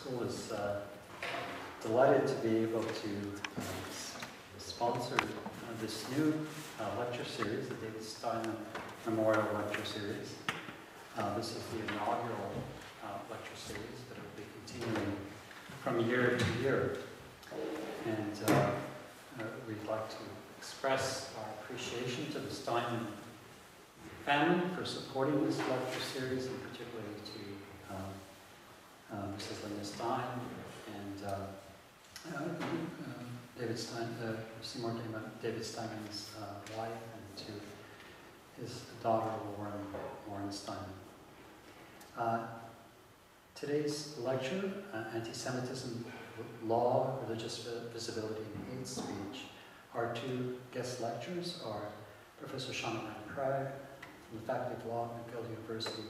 school is uh, delighted to be able to uh, sponsor this new uh, lecture series, the David Steinman Memorial Lecture Series. Uh, This is the inaugural uh, lecture series that will be continuing from year to year. And we'd like to express our appreciation to the Steinman family for supporting this lecture series, and particularly to um, uh, Mrs. Linda Stein and uh, uh, uh, David Stein, uh, Seymour David- Steinman's uh, wife, and to his daughter Lauren, Lauren Steinman. Uh, Today's lecture, Anti-Semitism, Law, Religious Visibility, and Hate Speech, our two guest lecturers are Professor Shauna Praagh from the Faculty of Law at McGill University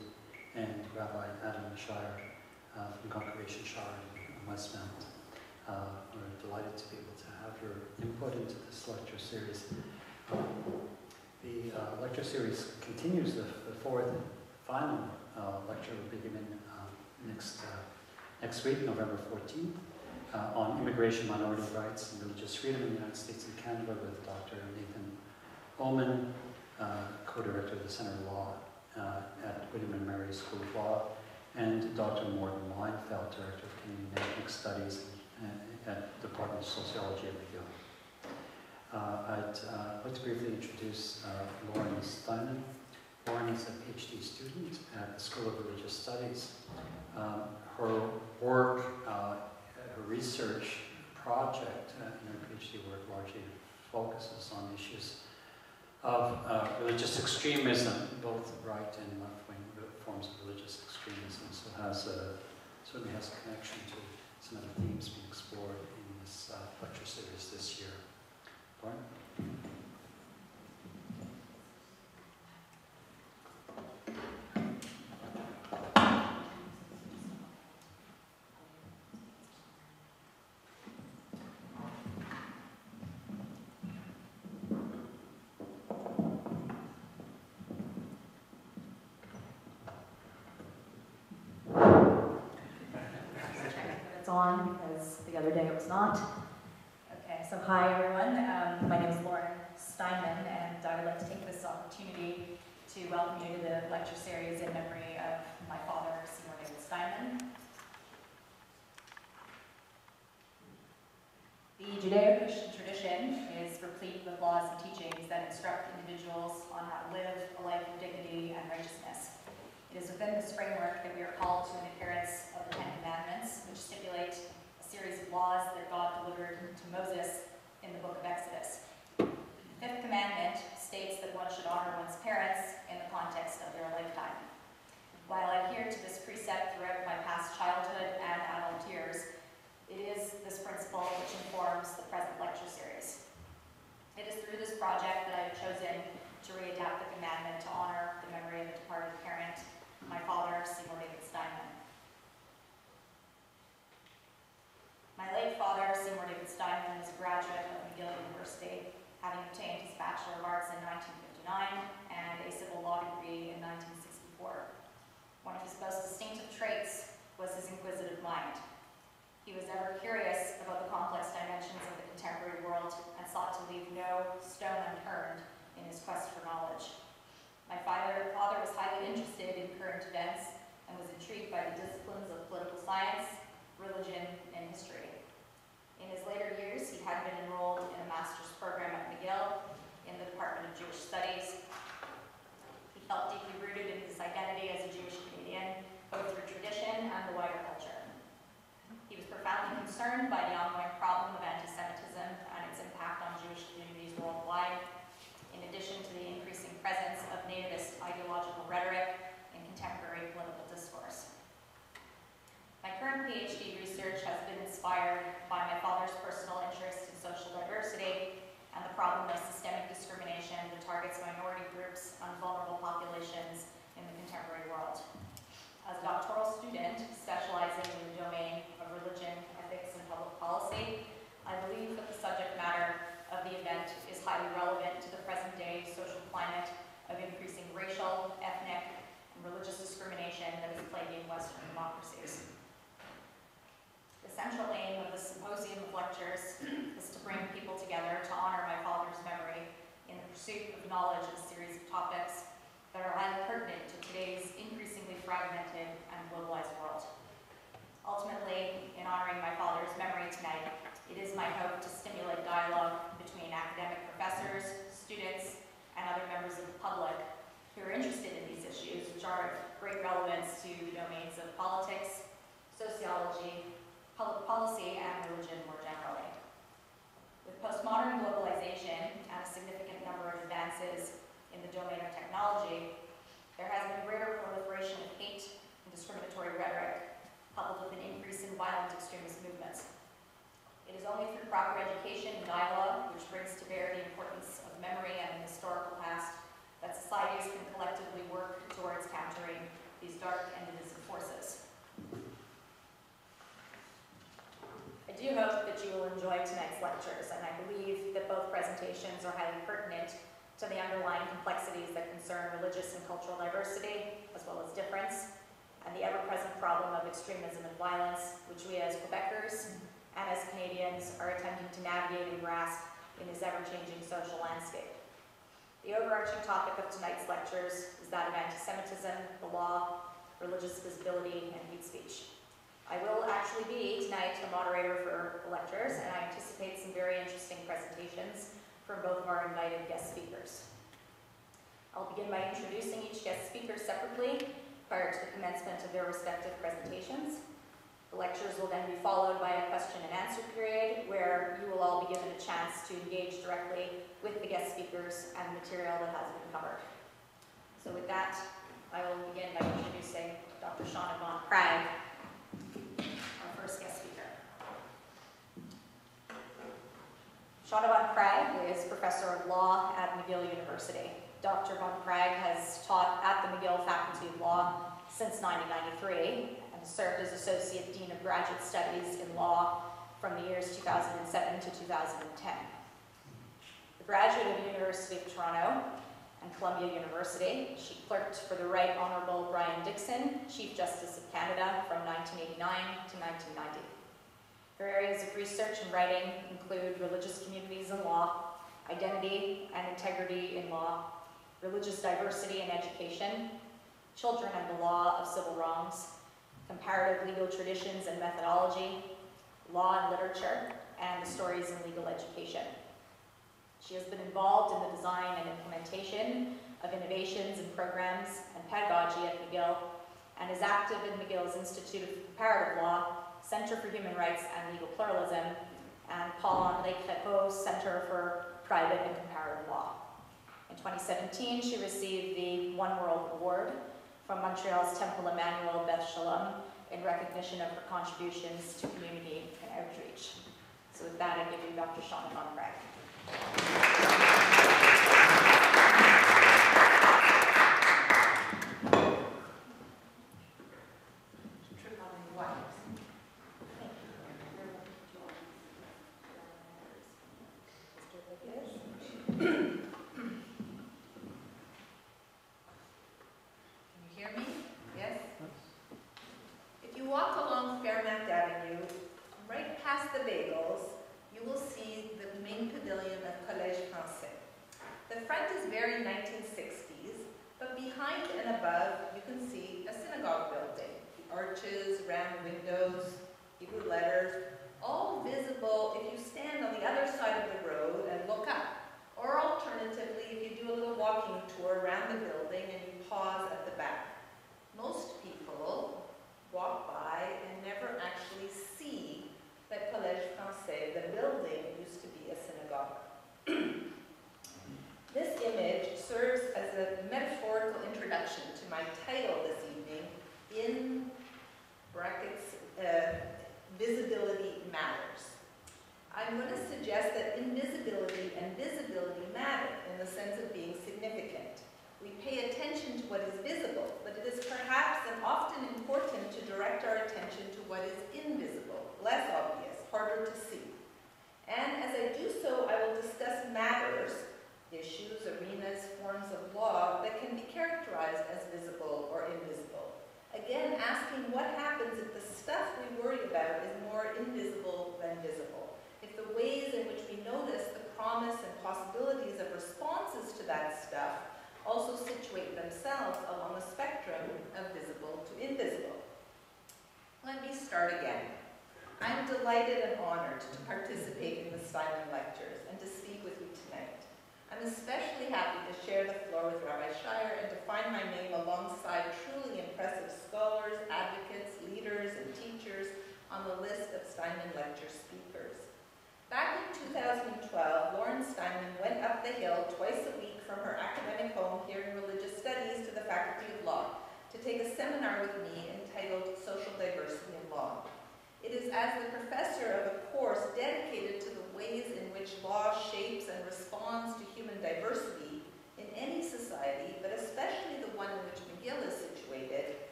and Rabbi Adam Scheier uh, from Congregation Shire in Westmount. Uh, We're delighted to be able to have your input into this lecture series. Um, The uh, lecture series continues the the fourth and final uh, lecture will be given uh, next, uh, next week, November 14th, uh, on immigration, minority rights, and religious freedom in the United States and Canada with Dr. Nathan Oman, co-director of the Center of Law at William and Mary School of Law, and Dr. Morton Weinfeld, director of Canadian Ethnic Studies at the Department of Sociology at McGill. Uh, I'd uh, like to briefly introduce uh, Lauren Steinman. Lauren is a PhD student at the School of Religious Studies. Um, her work, uh, her research project uh, in her PhD work largely focuses on issues of uh, religious extremism, both right and left-wing forms of religious So has a, certainly has a connection to some of the themes being explored in this uh, lecture series this year. It's on because the other day it was not. Okay, so hi everyone. Um, my name is Lauren Steinman, and I would like to take this opportunity to welcome you to the lecture series in memory of my father, Seymour David Steinman. The Judeo-Christian tradition is replete with laws and teachings that instruct individuals on how to live a life of dignity and righteousness. It is within this framework that we are called to an adherence of the Ten Commandments, which stipulate a series of laws that God delivered to Moses in the book of Exodus. The fifth commandment states that one should honor one's parents in the context of their lifetime. While I adhere to this precept throughout my past childhood and adult years, it is this principle which informs the present lecture series. It is through this project that I have chosen to readapt the commandment to honor the memory of a departed parent, my father, Seymour David Steinman. My late father, Seymour David Steinman, was a graduate of McGill University, having obtained his Bachelor of Arts in 1959 and a civil law degree in 1964. One of his most distinctive traits was his inquisitive mind. He was ever curious about the complex dimensions of the contemporary world and sought to leave no stone unturned in his quest for knowledge. My father, father was highly interested in current events and was intrigued by the disciplines of political science, religion, and history. In his later years, he had been enrolled in a master's program at McGill in the Department of Jewish Studies. He felt deeply rooted in his identity as a Jewish Canadian, both through tradition and the wider culture. He was profoundly concerned by the ongoing problem of anti-Semitism and its impact on Jewish communities worldwide. In addition to the increasing presence contemporary political discourse. My current PhD research has been inspired by my father's personal interest in social diversity and the problem of systemic discrimination that targets minority groups and vulnerable populations in the contemporary world. As a doctoral student specializing in the domain of religion, ethics, and public policy, I believe that the subject matter of the event is highly relevant to the present day social climate of increasing racial, ethnic, religious discrimination that is plaguing Western democracies. The central aim of the symposium of lectures is to bring people together to honor my father's memory in the pursuit of knowledge in a series of topics that are highly pertinent to today's increasingly fragmented and globalized world. Ultimately, in honoring my father's memory tonight, it is my hope to stimulate dialogue between academic professors, students, and other members of the public who are interested in these issues, which are of great relevance to the domains of politics, sociology, public policy, and religion more generally. With postmodern globalization and a significant number of advances in the domain of technology, there has been greater proliferation of hate and discriminatory rhetoric, coupled with an increase in violent extremist movements. It is only through proper education and dialogue, which brings to bear the importance of memory and the historical past, that societies can collectively work towards countering these dark and divisive forces. I do hope that you will enjoy tonight's lectures, and I believe that both presentations are highly pertinent to the underlying complexities that concern religious and cultural diversity, as well as difference, and the ever-present problem of extremism and violence, which we as Quebecers and as Canadians are attempting to navigate and grasp in this ever-changing social landscape. The overarching topic of tonight's lectures is that of anti-Semitism, the law, religious visibility, and hate speech. I will actually be tonight the moderator for the lectures, and I anticipate some very interesting presentations from both of our invited guest speakers. I'll begin by introducing each guest speaker separately prior to the commencement of their respective presentations. The lectures will then be followed by a question and answer period where you will all be given a chance to engage directly with the guest speakers and material that has been covered. So with that, I will begin by introducing Dr. Shauna Van Praagh, our first guest speaker. Shauna Van Praagh is professor of law at McGill University. Dr. Van Praagh has taught at the McGill Faculty of Law since 1993 and served as Associate Dean of Graduate Studies in Law from the years 2007 to 2010. A graduate of the University of Toronto and Columbia University, she clerked for the Right Honourable Brian Dickson, Chief Justice of Canada from 1989 to 1990. Her areas of research and writing include religious communities in law, identity and integrity in law, religious diversity in education, children and the law of civil wrongs, comparative legal traditions and methodology, law and literature, and the stories in legal education. She has been involved in the design and implementation of innovations and programs and pedagogy at McGill and is active in McGill's Institute of Comparative Law, Center for Human Rights and Legal Pluralism, and Paul-André Crépeau's Center for Private and Comparative Law. In 2017, she received the One World Award from Montreal's Temple Emanu-El-Beth Sholom in recognition of her contributions to community and outreach. So with that, I give you Dr. Shauna Van Praagh.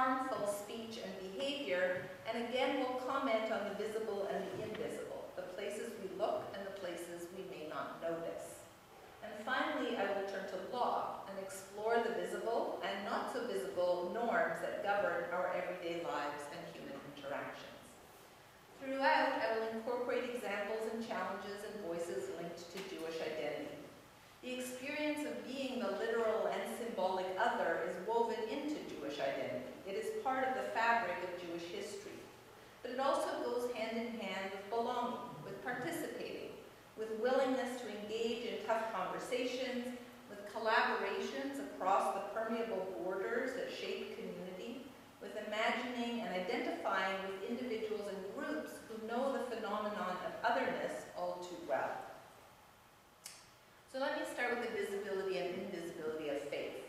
Harmful speech and behavior, and again we'll comment on the visible and the invisible, the places we look and the places we may not notice. And finally, I will turn to law and explore the visible and not so visible norms that govern our everyday lives and human interactions. Throughout, I will incorporate examples and challenges and voices linked to Jewish identity. The experience of being the literal and symbolic other is woven into Jewish identity. It is part of the fabric of Jewish history. But it also goes hand in hand with belonging, with participating, with willingness to engage in tough conversations, with collaborations across the permeable borders that shape community, with imagining and identifying with individuals and groups who know the phenomenon of otherness all too well. So let me start with the visibility and invisibility of faith.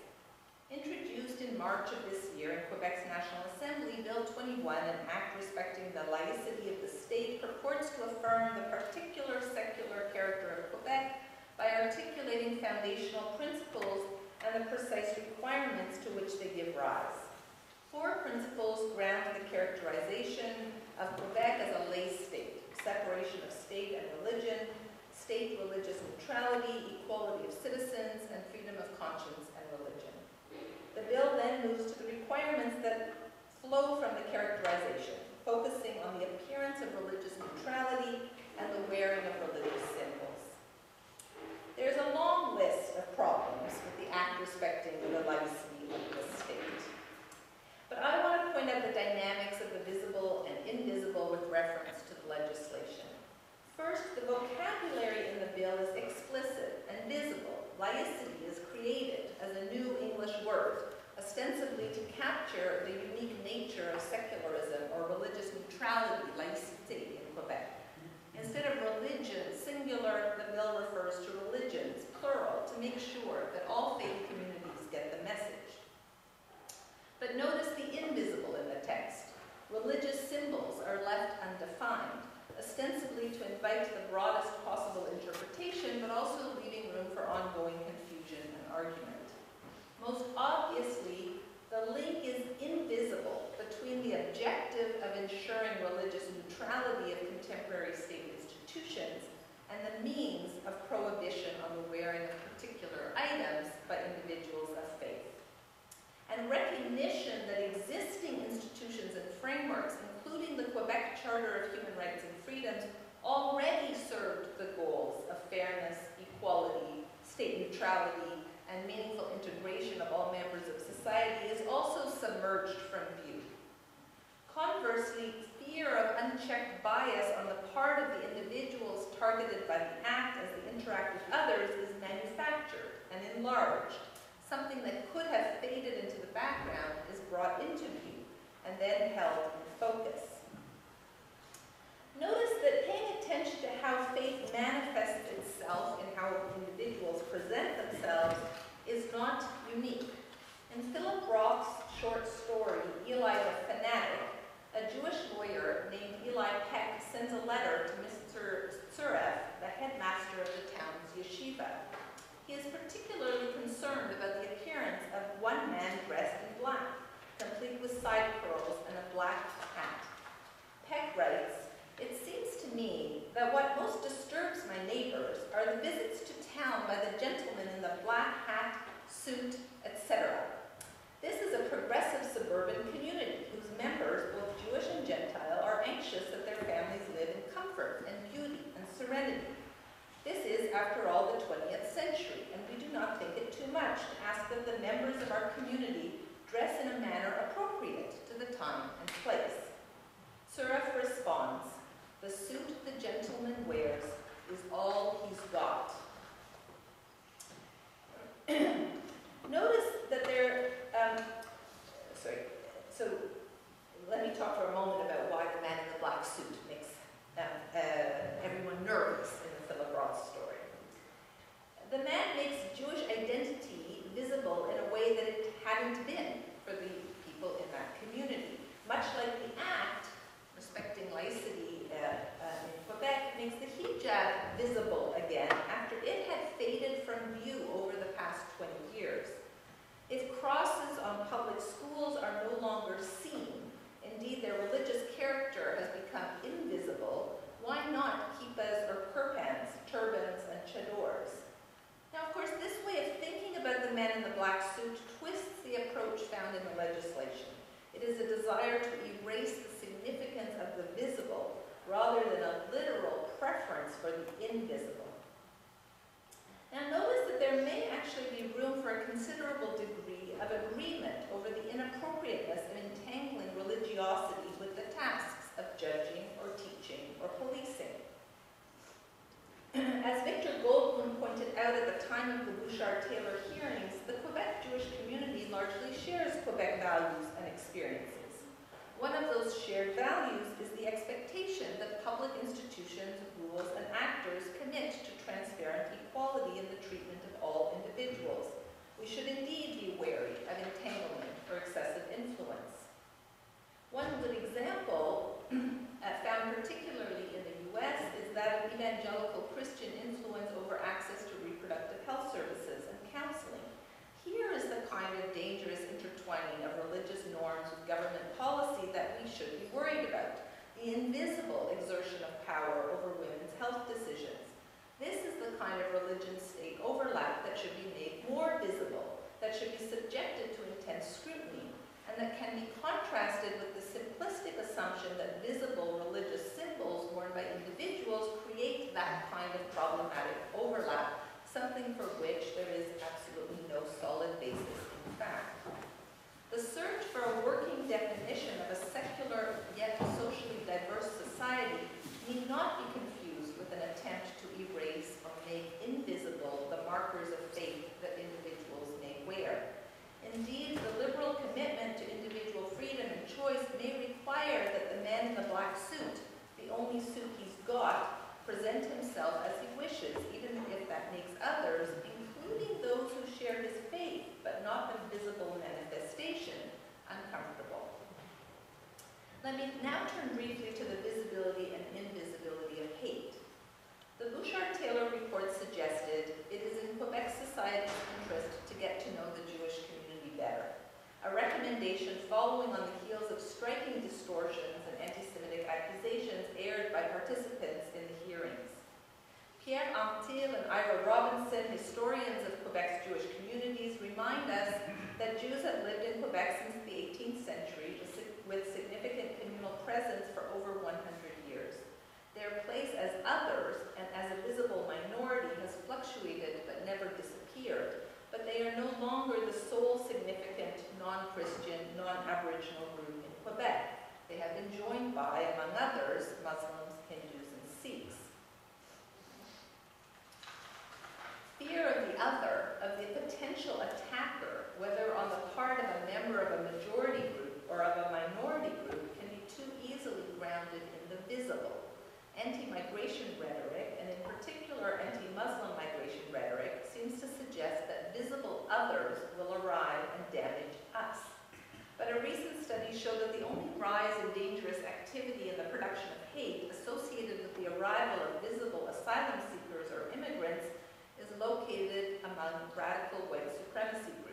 Introduced in March of this year in Quebec's National Assembly, Bill 21, an act respecting the laicity of the state, purports to affirm the particular secular character of Quebec by articulating foundational principles and the precise requirements to which they give rise. Four principles ground the characterization of Quebec as a lay state, separation of state and religion, state religious neutrality, equality of citizens, and freedom of conscience. The bill then moves to the requirements that flow from the characterization, focusing on the appearance of religious neutrality and the wearing of religious symbols. There's a long list of problems with the act respecting the laicity of the state. But I want to point out the dynamics of the visible and invisible with reference to the legislation. First, the vocabulary in the bill is explicit and visible. Laicity is created as a new English word, ostensibly to capture the unique nature of secularism or religious neutrality, laïcité in Quebec. Instead of religion, singular, the bill refers to religions, plural, to make sure that all faith communities get the message. But notice the invisible in the text. Religious symbols are left undefined ostensibly to invite the broadest possible interpretation, but also leaving room for ongoing confusion and argument. Most obviously, the link is invisible between the objective of ensuring religious neutrality of contemporary state institutions and the means of prohibition on the wearing of particular items by individuals of faith. And recognition that existing institutions and frameworks, including the Quebec Charter of Human Rights and Freedoms, already served the goals of fairness, equality, state neutrality, and meaningful integration of all members of society is also submerged from view. Conversely, fear of unchecked bias on the part of the individuals targeted by the act as they interact with others is manufactured and enlarged. Something that could have faded into the background is brought into view and then held in focus. Notice that paying attention to how faith manifests itself in how individuals present themselves is not unique. In Philip Roth's short story, Eli the Fanatic, a Jewish lawyer named Eli Peck sends a letter to Mr. Tzuref, the headmaster of the town's yeshiva. He is particularly concerned about the appearance of one man dressed in black, complete with side curls and a black hat. Peck writes, It seems to me that what most disturbs my neighbors are the visits to town by the gentleman in the black hat, suit, etc. This is a progressive suburban community whose members, both Jewish and Gentile, are anxious that their families live in comfort and beauty and serenity. This is, after all, the 20th century, and we do not think it too much to ask that the members of our community dress in a manner appropriate to the time and place. Tzuref responds, the suit the gentleman wears is all he's got. Notice that there, um, sorry, so let me talk for a moment about why the man in the black suit makes um, uh, everyone nervous in the Philip Roth story. The man makes Jewish identity visible in a way that it hadn't been for the people in that community. Much like the act respecting laicity in Quebec makes the hijab visible again after it had faded from view over the past 20 years. If crosses on public schools are no longer seen, indeed their religious character has become invisible, why not kippahs or kirpans, turbans, and chadors? Now, of course, this way of thinking about the man in the black suit twists the approach found in the legislation. It is a desire to erase the significance of the visible rather than a literal preference for the invisible. Now notice that there may actually be room for a considerable degree of agreement over the inappropriateness of entangling religiosity with the tasks of judging or teaching or policing. As Victor Goldbloom pointed out at the time of the Bouchard-Taylor hearings, the Quebec Jewish community largely shares Quebec values and experiences. One of those shared values is the expectation that public institutions, rules, and actors commit to transparent equality in the treatment of all individuals. We should indeed be wary of entanglement or excessive influence. One good example, uh, found particularly in the U.S., is that of evangelical Christian influence over access to reproductive health services and counseling. Here is the kind of dangerous intertwining of religious norms with government policy that we should be worried about. The invisible exertion of power over women's health decisions. This is the kind of religion-state overlap that should be made more visible, that should be subjected to intense scrutiny, and that can be contrasted with the simplistic assumption that visible religious symbols worn by individuals create that kind of problematic overlap, something for which there is absolutely no solid basis in fact. The search for a working definition of a secular yet socially diverse society need not be confused with an attempt to erase or make invisible the markers of faith that individuals may wear. Indeed, the liberal commitment to individual freedom and choice may require that the man in the black suit, the only suit he's got, present himself as he wishes, even if that makes others, including those who share his but not the visible manifestation, uncomfortable. Let me now turn briefly to the visibility and invisibility of hate. The Bouchard-Taylor report suggested it is in Quebec society's interest to get to know the Jewish community better, a recommendation following on the heels of striking distortions and anti-Semitic accusations aired by participants in the hearings. Pierre Anctil and Ira Robinson, historians of Quebec's Jewish communities, remind us that Jews have lived in Quebec since the 18th century with significant communal presence for over 100 years. Their place as others and as a visible minority has fluctuated but never disappeared, but they are no longer the sole significant non-Christian, non-Aboriginal group in Quebec. They have been joined by, among others, Muslims, Hindus, and Sikhs. Fear of the other, of the potential attacker, whether on the part of a member of a majority group or of a minority group, can be too easily grounded in the visible. Anti-migration rhetoric, and in particular anti-Muslim migration rhetoric, seems to suggest that visible others will arrive and damage us. But a recent study showed that the only rise in dangerous activity in the production of hate associated with the arrival of visible asylum seekers or immigrants is located among radical white supremacy groups.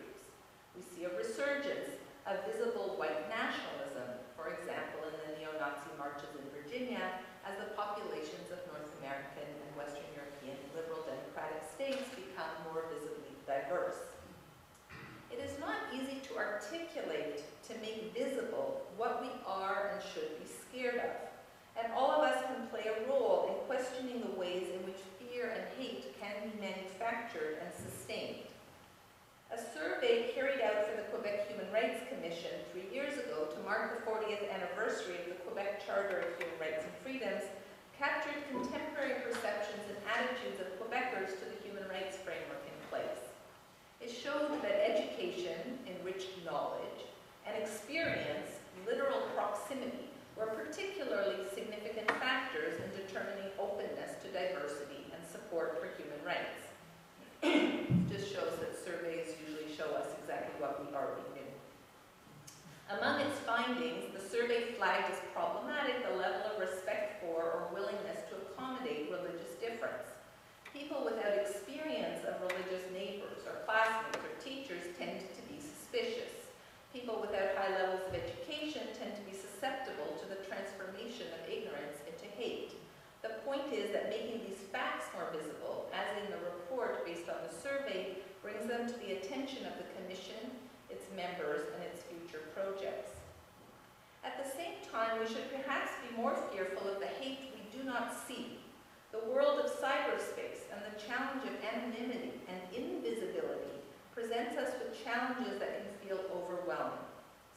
We see a resurgence of visible white nationalism, for example, in the neo-Nazi marches in Virginia, as the populations of North American and Western European liberal democratic states become more visibly diverse. It is not easy to articulate, to make visible what we are and should be scared of. And all of us can play a role in questioning the ways in which fear and hate can be manufactured and sustained. A survey carried out for the Quebec Human Rights Commission three years ago to mark the 40th anniversary of the Quebec Charter of Human Rights and Freedoms captured contemporary perceptions and attitudes of Quebecers to the human rights framework in place. It showed that education, enriched knowledge, and experience, literal proximity, were particularly significant factors in determining openness to diversity and support for human rights. This shows that surveys show us exactly what we already knew. Among its findings, the survey flagged as problematic the level of respect for or willingness to accommodate religious difference. People without experience of religious neighbors or classmates or teachers tend to be suspicious. People without high levels of education tend to be susceptible to the transformation of ignorance into hate. The point is that making these facts more visible, as in the report based on the survey, brings them to the attention of the Commission, its members, and its future projects. At the same time, we should perhaps be more fearful of the hate we do not see. The world of cyberspace and the challenge of anonymity and invisibility presents us with challenges that can feel overwhelming.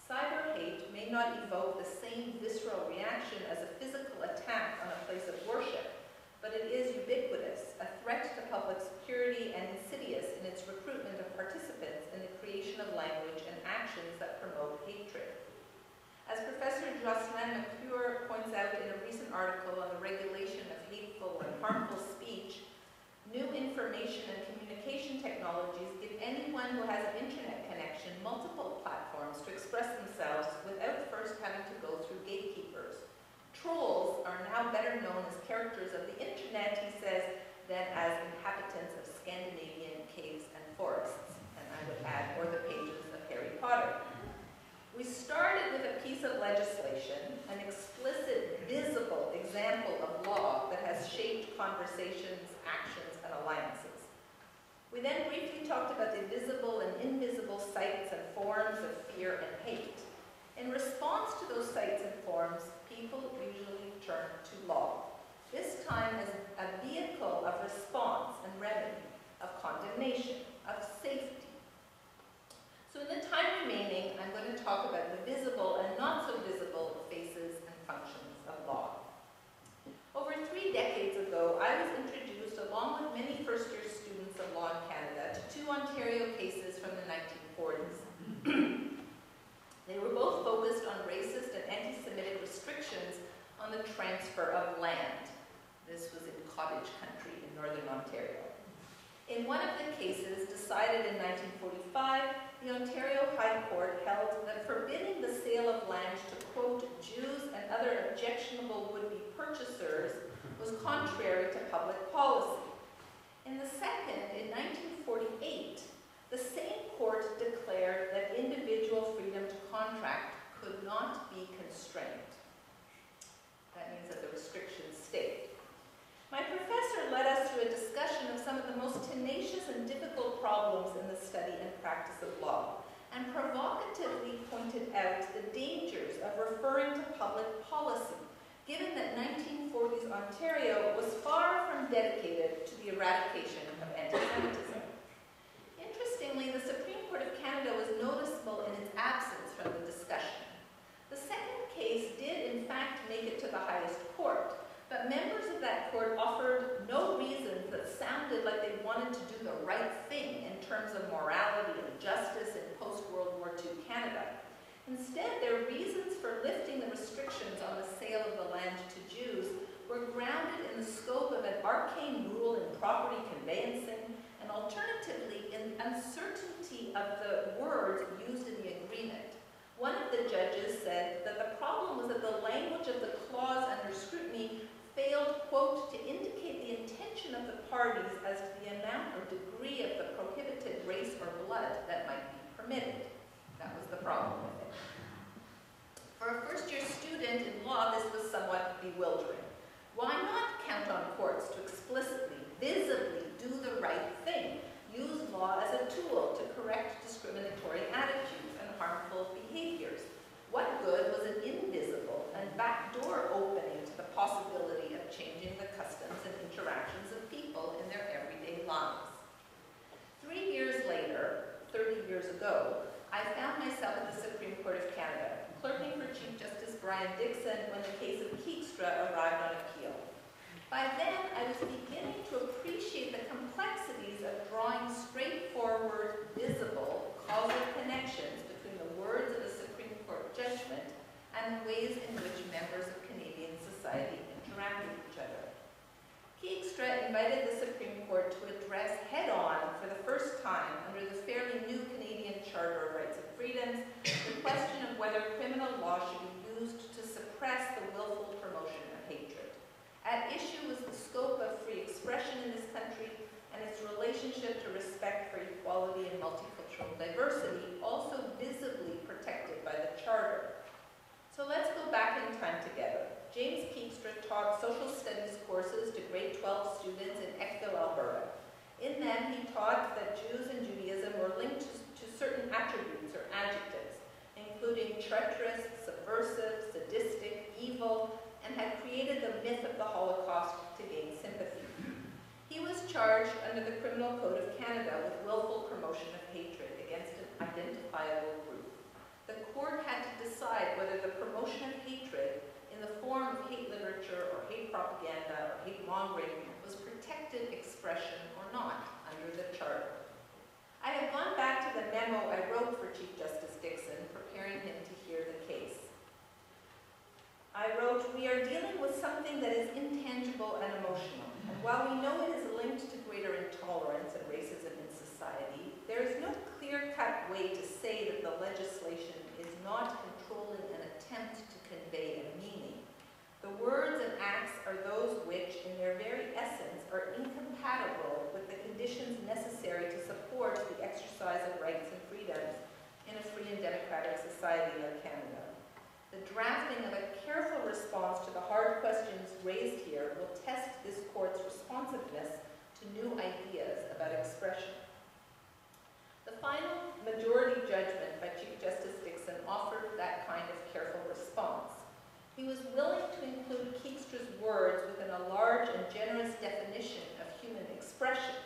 Cyber hate may not evoke the same visceral reaction as a physical attack on a place of worship, but it is ubiquitous, a threat to public security and insidious in its recruitment of participants in the creation of language and actions that promote hatred. As Professor Jocelyn Maclure points out in a recent article on the regulation of hateful and harmful speech, new information and communication technologies give anyone who has an internet connection multiple platforms to express themselves without first having to go through gatekeepers. Trolls are now better known as characters of the internet, he says, than as inhabitants of Scandinavian caves and forests. And I would add, or the pages of Harry Potter. We started with a piece of legislation, an explicit, visible example of law that has shaped conversations, actions, and alliances. We then briefly talked about the visible and invisible sites and forms of fear and hate. In response to those sites and forms, people usually turn to law. This time as a vehicle of response and remedy, of condemnation, of safety. So in the time remaining, I'm going to talk about the visible and not so visible faces and functions of law. Over three decades ago, I was introduced, along with many first-year students of law in Canada, to two Ontario cases from the 1940s. they were both focused on racist and anti-Semitic restrictions on the transfer of land. This was in cottage country in northern Ontario. In one of the cases, decided in 1945, the Ontario High Court held that forbidding the sale of land to, quote, Jews and other objectionable would-be purchasers was contrary to public policy. In the second, in 1948, the same court declared that individual freedom to contract could not be constrained. That means that the restrictions stayed. My professor led us through a discussion of some of the most tenacious and difficult problems in the study and practice of law, and provocatively pointed out the dangers of referring to public policy, given that 1940s Ontario was far from dedicated to the eradication of anti-Semitism. Interestingly, the Supreme Court of Canada was noticeable in its absence from the discussion. The second case did, in fact, make it to the highest court, but members of that court offered no reasons that sounded like they wanted to do the right thing in terms of morality and justice in post-World War II Canada. Instead, their reasons for lifting the restrictions on the sale of the land to Jews were grounded in the scope of an arcane rule in property conveyancing and alternatively in uncertainty of the words used in the agreement. One of the judges said that the problem was that the language of the clause under scrutiny failed, quote, to indicate the intention of the parties as to the amount or degree of the prohibited race or blood that might be permitted. That was the problem with it. For a first-year student in law, this was somewhat bewildering. Why not count on courts to explicitly, visibly do the right thing, use law as a tool to correct discriminatory attitudes and harmful behaviors? What good was an invisible and backdoor opening to the possibility of changing the customs and interactions of people in their everyday lives? Three years later, 30 years ago, I found myself at the Supreme Court of Canada, clerking for Chief Justice Brian Dickson when the case of Keegstra arrived on appeal. By then, I was beginning to appreciate the complexities of drawing straightforward, visible, causal connections between the words of a Supreme Court judgment and the ways in which members of Canadian society interact with each other. Keegstra invited the Supreme Court to address head-on, for the first time under the fairly new Canadian Charter of Rights and Freedoms, the question of whether criminal law should be used to suppress the willful promotion. At issue was the scope of free expression in this country and its relationship to respect for equality and multicultural diversity, also visibly protected by the Charter. So let's go back in time together. James Keegstra taught social studies courses to grade 12 students in Eckville, Alberta. In them, he taught that Jews and Judaism were linked to, to certain attributes or adjectives, including treacherous, subversive, sadistic, evil, and had created the myth of the Holocaust to gain sympathy. He was charged under the Criminal Code of Canada with willful promotion of hatred against an identifiable group. The court had to decide whether the promotion of hatred in the form of hate literature or hate propaganda or hate mongering was protected expression or not under the Charter. I have gone back to the memo I wrote for Chief Justice Dickson, preparing him to hear the case. I wrote, we are dealing with something that is intangible and emotional, and while we know it is linked to greater intolerance and racism in society, there is no clear-cut way to say that the legislation is not controlling an attempt to convey a meaning. The words and acts are those which, in their very essence, are incompatible with the conditions necessary to support the exercise of rights and freedoms in a free and democratic society like Canada. The drafting of a careful response to the hard questions raised here will test this court's responsiveness to new ideas about expression. The final majority judgment by Chief Justice Dickson offered that kind of careful response. He was willing to include Keegstra's words within a large and generous definition of human expression,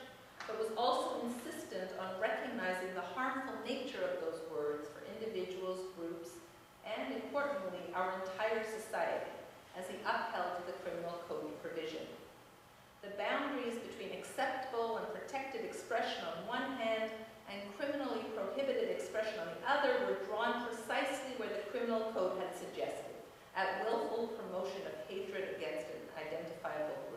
but was also insistent on recognizing the harmful nature of those words for individuals, groups, and importantly, our entire society, as he upheld the criminal code provision. The boundaries between acceptable and protected expression on one hand and criminally prohibited expression on the other were drawn precisely where the criminal code had suggested, at willful promotion of hatred against an identifiable group.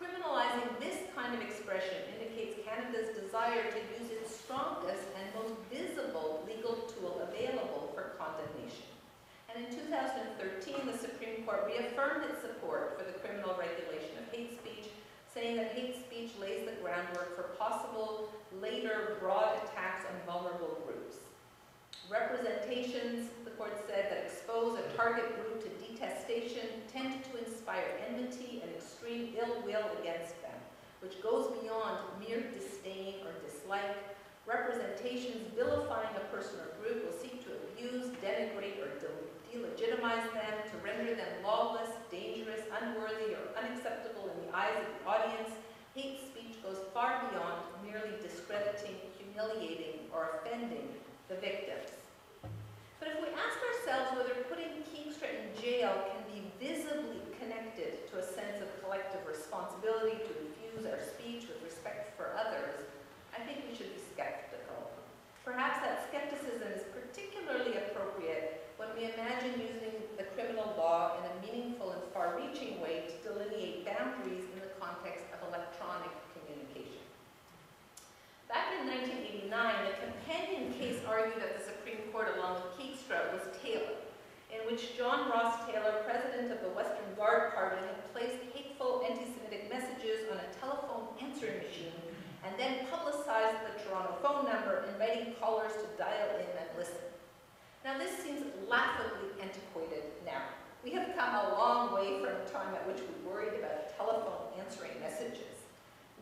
Criminalizing this kind of expression indicates Canada's desire to use its strongest and most visible legal tool available for condemnation. And in 2013, the Supreme Court reaffirmed its support for the criminal regulation of hate speech, saying that hate speech lays the groundwork for possible later broad attacks on vulnerable groups. Representations, the court said, that expose a target group to detestation tend to inspire enmity and extreme ill will against them, which goes beyond mere disdain or dislike. Representations vilifying a person or group will seek to abuse, denigrate, or delegitimize them, to render them lawless, dangerous, unworthy, or unacceptable in the eyes of the audience. Hate speech goes far beyond merely discrediting, humiliating, or offending the victims. But if we ask ourselves whether putting Keegstra in jail can visibly connected to a sense of collective responsibility to infuse our speech with respect for others, I think we should be skeptical. Perhaps that skepticism is particularly appropriate when we imagine using the criminal law in a meaningful and far-reaching way to delineate boundaries in the context of electronic communication. Back in 1989, the companion case argued at the Supreme Court along with Keegstra was Taylor, in which John Ross Taylor, president of the Western Guard Party, had placed hateful anti-Semitic messages on a telephone answering machine and then publicized the Toronto phone number, inviting callers to dial in and listen. Now this seems laughably antiquated now. We have come a long way from a time at which we worried about telephone answering messages.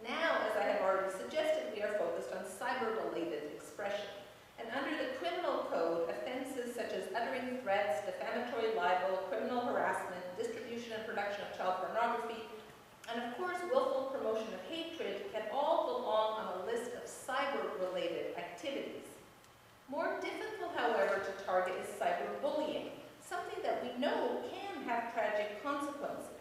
Now, as I have already suggested, we are focused on cyber-related expression. And under the criminal code, offenses such as uttering threats, defamatory libel, criminal harassment, distribution and production of child pornography, and of course, willful promotion of hatred can all belong on a list of cyber-related activities. More difficult, however, to target is cyberbullying, something that we know can have tragic consequences.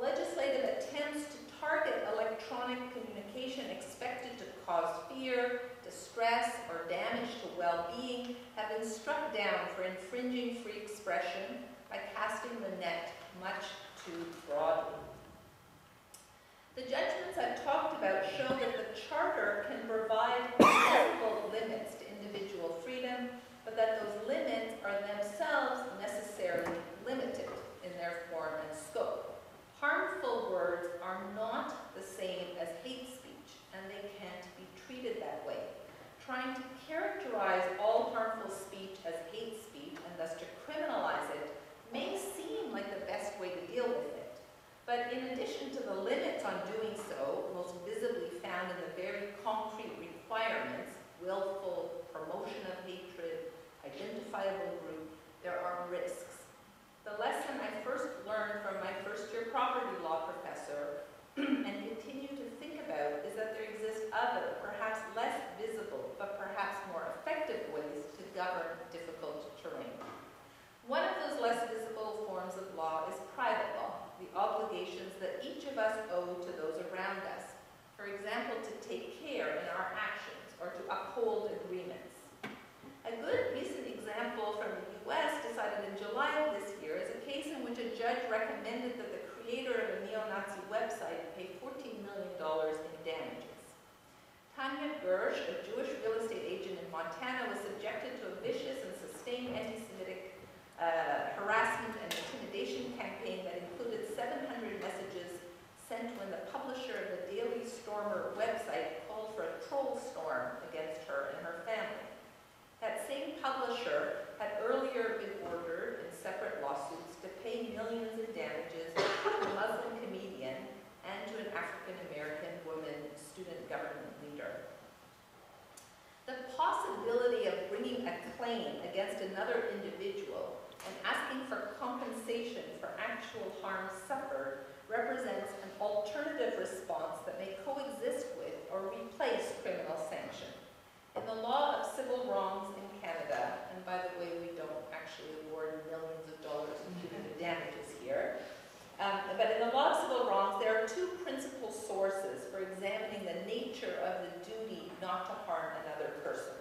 Legislative attempts to target electronic communication expected to cause fear, distress, or damage to well-being have been struck down for infringing free expression by casting the net much too broadly. The judgments I've talked about show that the Charter can provide sensible limits to individual freedom, but that those limits are themselves necessarily limited in their form and scope. Harmful words are not the same as hate speech, and they can't be treated that way. Trying to characterize all harmful speech as hate speech and thus to criminalize it may seem like the best way to deal with it. But in addition to the limits on doing so, most visibly found in the very concrete requirements, willful, promotion of hatred, identifiable group, there are risks. The lesson I first learned from my first year property law professor and continue about is that there exist other, perhaps less visible, but perhaps more effective ways to govern difficult terrain. One of those less visible forms of law is private law, the obligations that each of us owe to those around us. For example, to take care in our actions or to uphold agreements. A good recent example from the U.S. decided in July of this year is a case in which a judge recommended that the creator of a neo-Nazi website paid $14 million in damages. Tanya Gersh, a Jewish real estate agent in Montana, was subjected to a vicious and sustained anti-Semitic uh, harassment and intimidation campaign that included 700 messages sent when the publisher of the Daily Stormer website called for a troll storm against her and her family. That same publisher had earlier been ordered separate lawsuits to pay millions in damages to a Muslim comedian and to an African American woman student government leader. The possibility of bringing a claim against another individual and asking for compensation for actual harm suffered represents an alternative response that may coexist with or replace criminal sanction. In the law of civil wrongs in Canada, and by the way, we don't actually award millions of dollars in punitive damages here, um, but in the law of civil wrongs, there are two principal sources for examining the nature of the duty not to harm another person.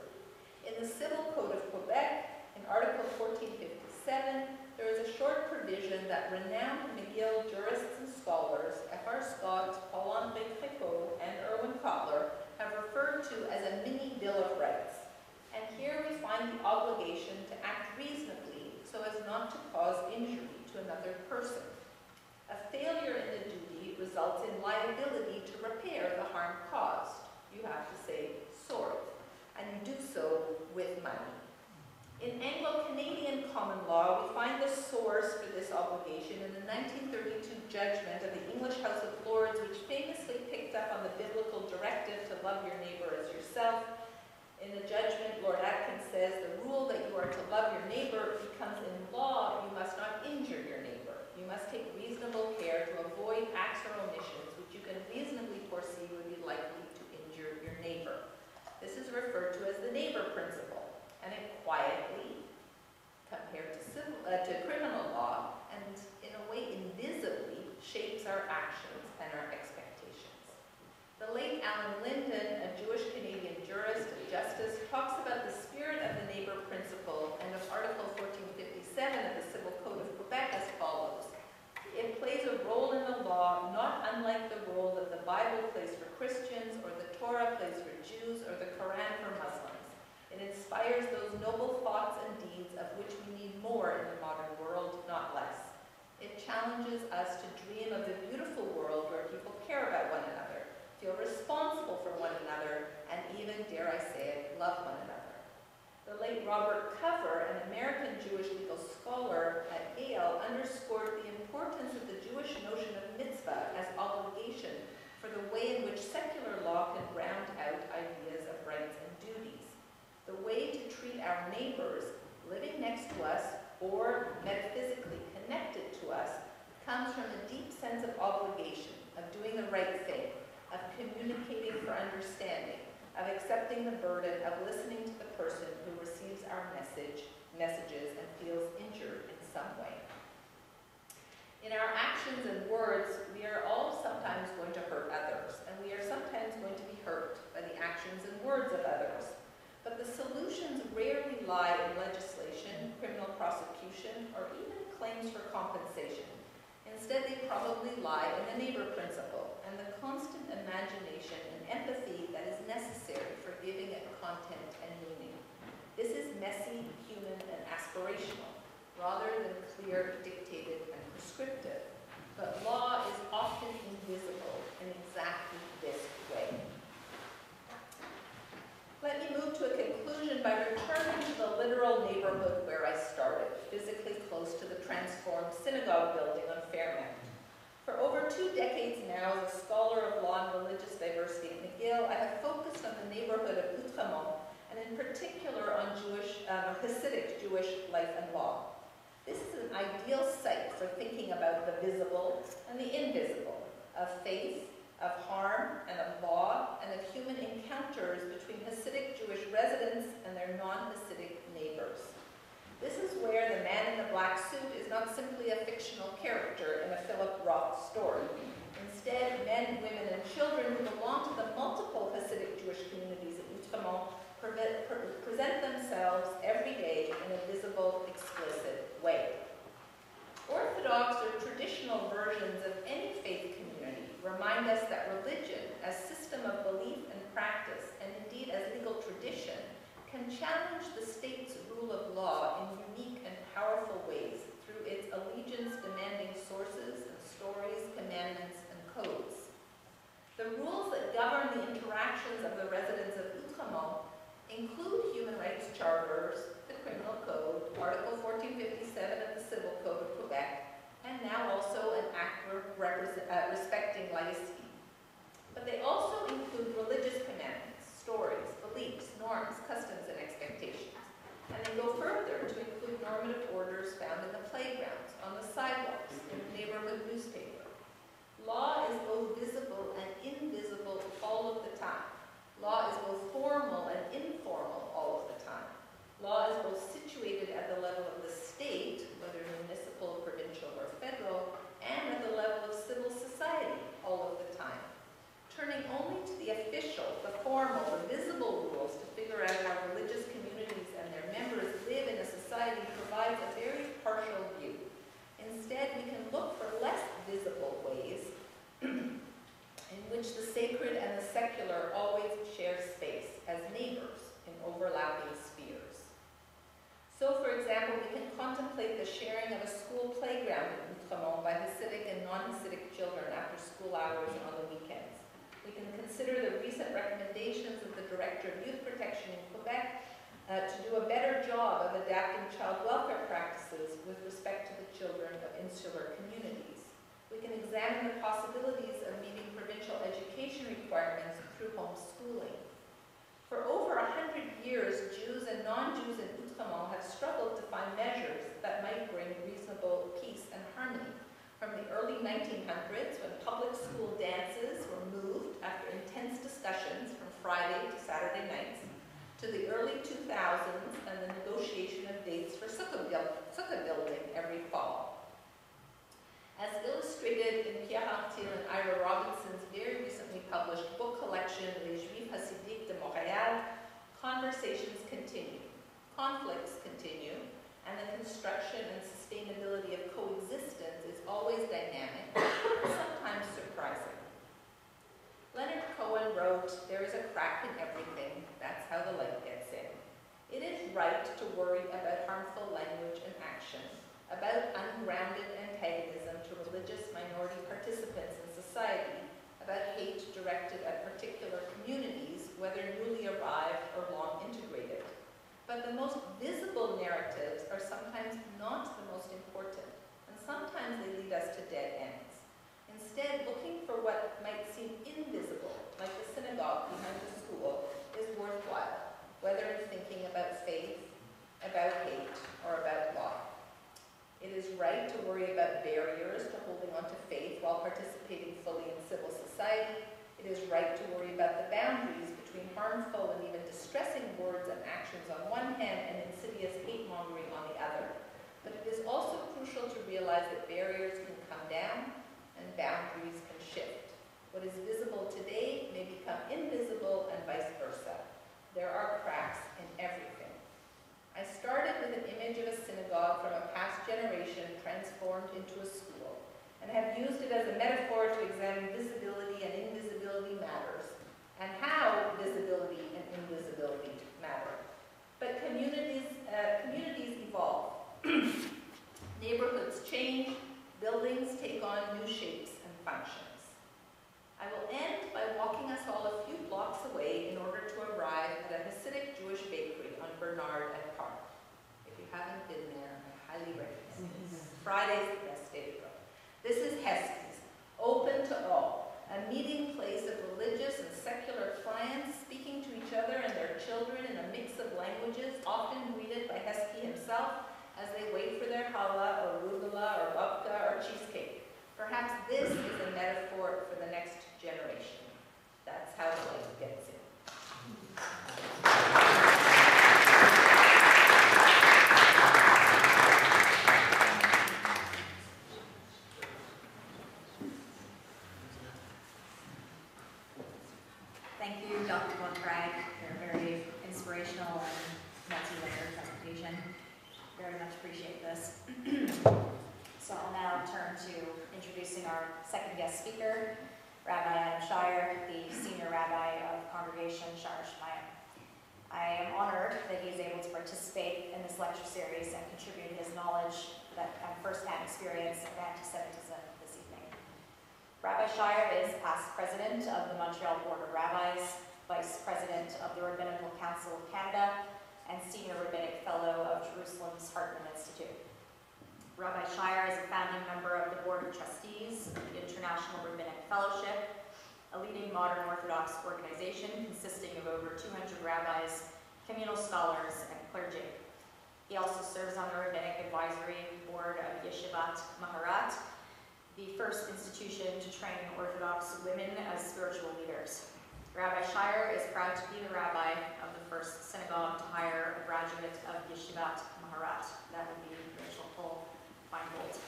In the Civil Code of Quebec, in Article 1457, there is a short provision that renowned McGill jurists and scholars, F.R. Scott, Paul-André Crépeau, and Irwin Cotler, have referred to as a mini Bill of Rights. And here we find the obligation to act reasonably so as not to cause injury to another person. A failure in the duty results in liability to repair the harm caused. You have to say sorry, and you do so with money. In Anglo-Canadian common law, we find the source for this obligation in the 1932 judgment of the English House of Lords, which famously picked up on the biblical directive to love your neighbor as yourself. In the judgment, Lord Atkins says, the rule that you are to love your neighbor becomes in law, you must not injure your neighbor. You must take reasonable care to avoid acts or omissions which you can reasonably foresee would be likely to injure your neighbor. This is referred to as the neighbor principle and it quietly, compared to, civil, uh, to criminal law, and in a way invisibly shapes our actions and our expectations. The late Allen Linden, a Jewish Canadian jurist and justice, talks about the spirit of the neighbor principle and of Article 1457 of the Civil Code of Quebec as follows. It plays a role in the law not unlike the role that the Bible plays for Christians or the Torah plays for Jews or the Quran for Muslims. Inspires those noble thoughts and deeds of which we need more in the modern world, not less. It challenges us to dream of a beautiful world where people care about one another, feel responsible for one another, and even, dare I say it, love one another. The late Robert Cover, an American Jewish legal scholar at Yale, underscored the importance of the Jewish notion of mitzvah as obligation for the way in which secular law can round out ideas of rights and duties the way to treat our neighbors living next to us or metaphysically connected to us comes from a deep sense of obligation, of doing the right thing, of communicating for understanding, of accepting the burden of listening to the person who receives our message, messages and feels injured in some way. In our actions and words, we are all sometimes going to hurt others, and we are sometimes going to be hurt by the actions and words of others. But the solutions rarely lie in legislation, criminal prosecution, or even claims for compensation. Instead, they probably lie in the neighbor principle and the constant imagination and empathy that is necessary for giving it content and meaning. This is messy, human, and aspirational, rather than clear, dictated, and prescriptive. But law is often invisible in exactly this way. Let me move to a conclusion by returning to the literal neighborhood where I started, physically close to the transformed synagogue building on Fairmount. For over two decades now, as a scholar of law and religious diversity at McGill, I have focused on the neighborhood of Outremont, and in particular on Jewish, um, Hasidic Jewish life and law. This is an ideal site for thinking about the visible and the invisible, of faith, of harm, and of law, and of human encounters between Hasidic Jewish residents and their non-Hasidic neighbors. This is where the man in the black suit is not simply a fictional character in a Philip Roth story. Instead, men, women, and children who belong to the multiple Hasidic Jewish communities at Outremont present themselves every day in a visible, explicit way. Orthodox or traditional versions of any faith community remind us that religion, as system of belief and practice, and indeed as legal tradition, can challenge the state's rule of law in unique and powerful ways through its allegiance-demanding sources and stories, commandments, and codes. The rules that govern the interactions of the residents of Outremont include human rights charters, the criminal code, Article 1457 of the Civil Code of Quebec, and now also an act uh, respecting laicity. But they also include religious commandments, stories, beliefs, norms, customs, and expectations. And they go further to include normative orders found in the playgrounds, on the sidewalks, in the neighborhood newspaper. Law is both visible and invisible all of the time. Law is both formal and informal all of the time. Law is both situated at the level of the state, and at the level of civil society all of the time. Turning only to the official, the visible rules to figure out how religious communities and their members live in a society provides a very partial view. Instead, we can look for less visible ways in which the sacred and the secular always share space as neighbors in overlapping spheres. So, for example, we can contemplate the sharing of a school playground in Outremont by Hasidic and non-Hasidic children after school hours and on the weekends. We can consider the recent recommendations of the Director of Youth Protection in Quebec uh, to do a better job of adapting child welfare practices with respect to the children of insular communities. We the possibilities of meeting provincial education requirements through homeschooling. For over a hundred years, Jews and non-Jews in Outremont have struggled to find measures that might bring reasonable peace and harmony. From the early 1900s, when public school dances were moved after intense discussions from Friday to Saturday nights, to the early 2000s and the negotiation of dates for sukkah building every fall. As illustrated in Pierre Arthur and Ira Robinson's very recently published book collection, Les Juifs Hasidiques de Montréal, conversations continue, conflicts continue, and the construction and sustainability of coexistence is always dynamic, sometimes surprising. Leonard Cohen wrote, there is a crack in everything, that's how the light gets in. It is right to worry about harmful language and action, about ungrounded antagonism to religious minority participants in society, about hate directed at particular communities, whether newly arrived or long integrated. But the most visible narratives are sometimes not the most important, and sometimes they lead us to dead ends. Instead, looking for what might seem invisible, like the synagogue behind the school, is worthwhile, whether in thinking about faith, about hate, or about law. It is right to worry about barriers to holding on to faith while participating fully in civil society. It is right to worry about the boundaries between harmful and even distressing words and actions on one hand and insidious hate mongering on the other. But it is also crucial to realize that barriers can come down and boundaries can shift. What is visible today may become invisible and vice versa. There are cracks in everything. I started with an image of a synagogue from a past generation transformed into a school, and have used it as a metaphor to examine visibility and invisibility matters, and how visibility and invisibility matter. But communities, uh, communities evolve. Neighborhoods change, buildings take on new shapes and functions. I will end by walking us all a few blocks away in order to arrive at a Hasidic Jewish bakery Bernard and Park. If you haven't been there, I highly recommend it. Mm-hmm. Friday's the best day to go. This is Cheskie's, open to all, a meeting place of religious and secular clients speaking to each other and their children in a mix of languages, often greeted by Heskey himself as they wait for their challah or rugula or babka or cheesecake. Perhaps this is a metaphor for the next generation. That's how the life gets in. Thank you, Dr. Van Praagh, for a very inspirational and multi-layered presentation. Very much appreciate this. So I'll now turn to introducing our second guest speaker, Rabbi Adam Scheier, the Senior Rabbi of Congregation Shaar Hashomayim. I am honored that he is able to participate in this lecture series and contribute his knowledge that, and firsthand experience of anti-Semitism this evening. Rabbi Scheier is past president of the Montreal Board of Rabbis, vice president of the Rabbinical Council of Canada, and senior rabbinic fellow of Jerusalem's Hartman Institute. Rabbi Scheier is a founding member of the Board of Trustees of the International Rabbinic Fellowship, a leading modern Orthodox organization consisting of over 200 rabbis, communal scholars, and clergy. He also serves on the Rabbinic Advisory Board of Yeshivat Maharat, the first institution to train Orthodox women as spiritual leaders. Rabbi Scheier is proud to be the rabbi of the first synagogue to hire a graduate of Yeshivat Maharat. That would be Rachel Kohl Finegold.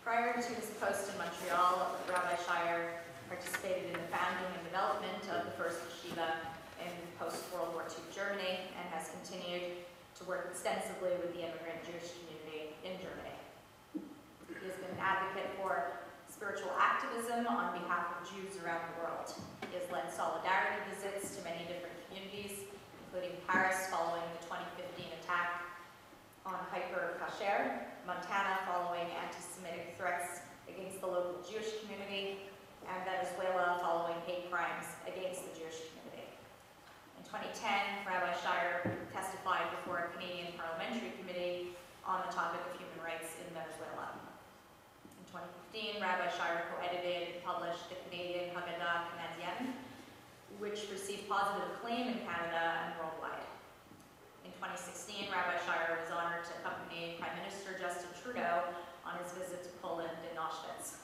Prior to his post in Montreal, Rabbi Scheier participated in the founding and development of the first yeshiva in post-World War II Germany and has continued to work extensively with the immigrant Jewish community in Germany. He has been an advocate for spiritual activism on behalf of Jews around the world. He has led solidarity visits to many different communities, including Paris following the 2015 attack on Hyper Cacher, Montana following anti-Semitic threats against the local Jewish community, and Venezuela following hate crimes against the Jewish community. In 2010, Rabbi Scheier testified before a Canadian parliamentary committee on the topic of human rights in Venezuela. In 2015, Rabbi Scheier co-edited and published the Canadian Haggadah Canadienne, which received positive acclaim in Canada and worldwide. In 2016, Rabbi Scheier was honored to accompany Prime Minister Justin Trudeau on his visit to Poland and Auschwitz.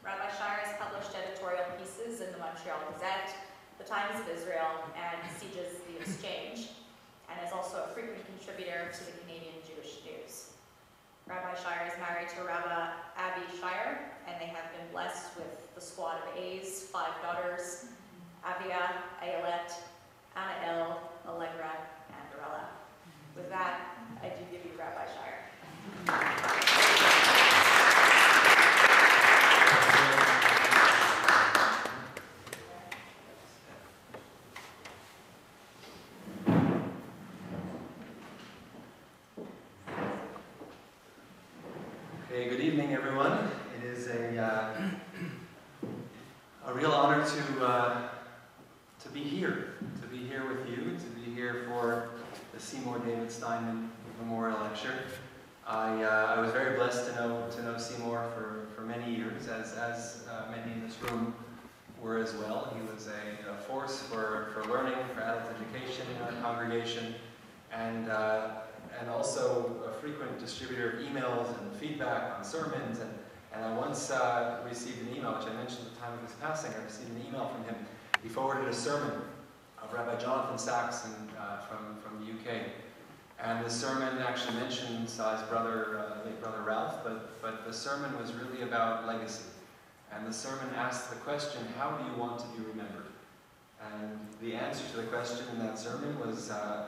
Rabbi Scheier has published editorial pieces in the Montreal Gazette, the Times of Israel, and Sieges the Exchange, and is also a frequent contributor to the Canadian. Rabbi Scheier is married to Rabbi Abby Scheier, and they have been blessed with the squad of A's, five daughters, Avia, Ayelet, Anna El, Allegra, and Dorella. With that, I do give you Rabbi Scheier. Okay, good evening, everyone. It is a, uh, a real honor to, uh, to be here, to be here with you, to be here for the Seymour David Steinman Memorial Lecture. I, uh, I was very blessed to know, to know Seymour for, for many years, as, as uh, many in this room were as well. He was a, a force for, for learning, for adult education in our congregation, and uh, and also a frequent distributor of emails and feedback on sermons. And, and I once uh, received an email, which I mentioned at the time of his passing. I received an email from him. He forwarded a sermon of Rabbi Jonathan Sacks and, uh, from, from the UK. And the sermon actually mentions uh, his brother, uh, late brother Ralph, but, but the sermon was really about legacy. And the sermon asked the question, how do you want to be remembered? And the answer to the question in that sermon was, uh,